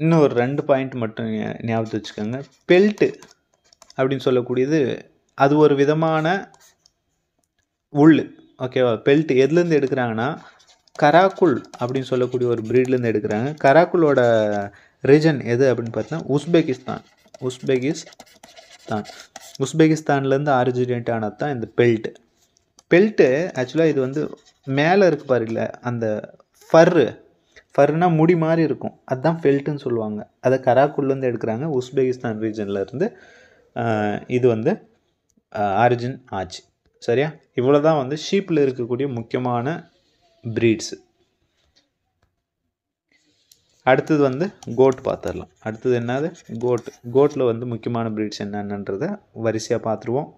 இன்னும் ஒரு ரெண்டு பாயிண்ட் மட்டும் ஞாபகத்து ஞாபகத்தை வச்சுக்கோங்க. பெல்ட்டு அப்படின்னு சொல்லக்கூடியது அது ஒரு விதமான உள் ஓகேவா பெல்ட் எதுலேருந்து எடுக்கிறாங்கன்னா கராக்குல் அப்படின்னு சொல்லக்கூடிய ஒரு ப்ரீட்லேருந்து எடுக்கிறாங்க. கராக்குலோட ரீஜன் எது அப்படின்னு பார்த்தீங்கன்னா உஸ்பெகிஸ்தான். உஸ்பெகிஸ்தான். உஸ்பெகிஸ்தான்லேருந்து ஆரிஜினேட் ஆனது தான் இந்த பெல்ட் பெல்ட்டு ஆக்சுவலாக இது வந்து மேலே இருக்கு பாருல அந்த ஃபர்ரு ஃபர்னா முடி மாதிரி இருக்கும். அதுதான் ஃபெல்ட்டுன்னு சொல்லுவாங்க. அதை கராக்குல்லேருந்து எடுக்கிறாங்க. உஸ்பெகிஸ்தான் ரீஜன்லேருந்து இது வந்து ஆரிஜின் ஆச்சு. சரியா? இவ்வளோ தான் வந்து ஷீப்பில் இருக்கக்கூடிய முக்கியமான ப்ரீட்ஸு அடுத்தது வந்து கோட் பார்த்துடலாம். அடுத்தது என்னது? கோட் கோட்டில் வந்து முக்கியமான ப்ரீட்ஸ் என்னென்னன்றதை வரிசையாக பார்த்துருவோம்.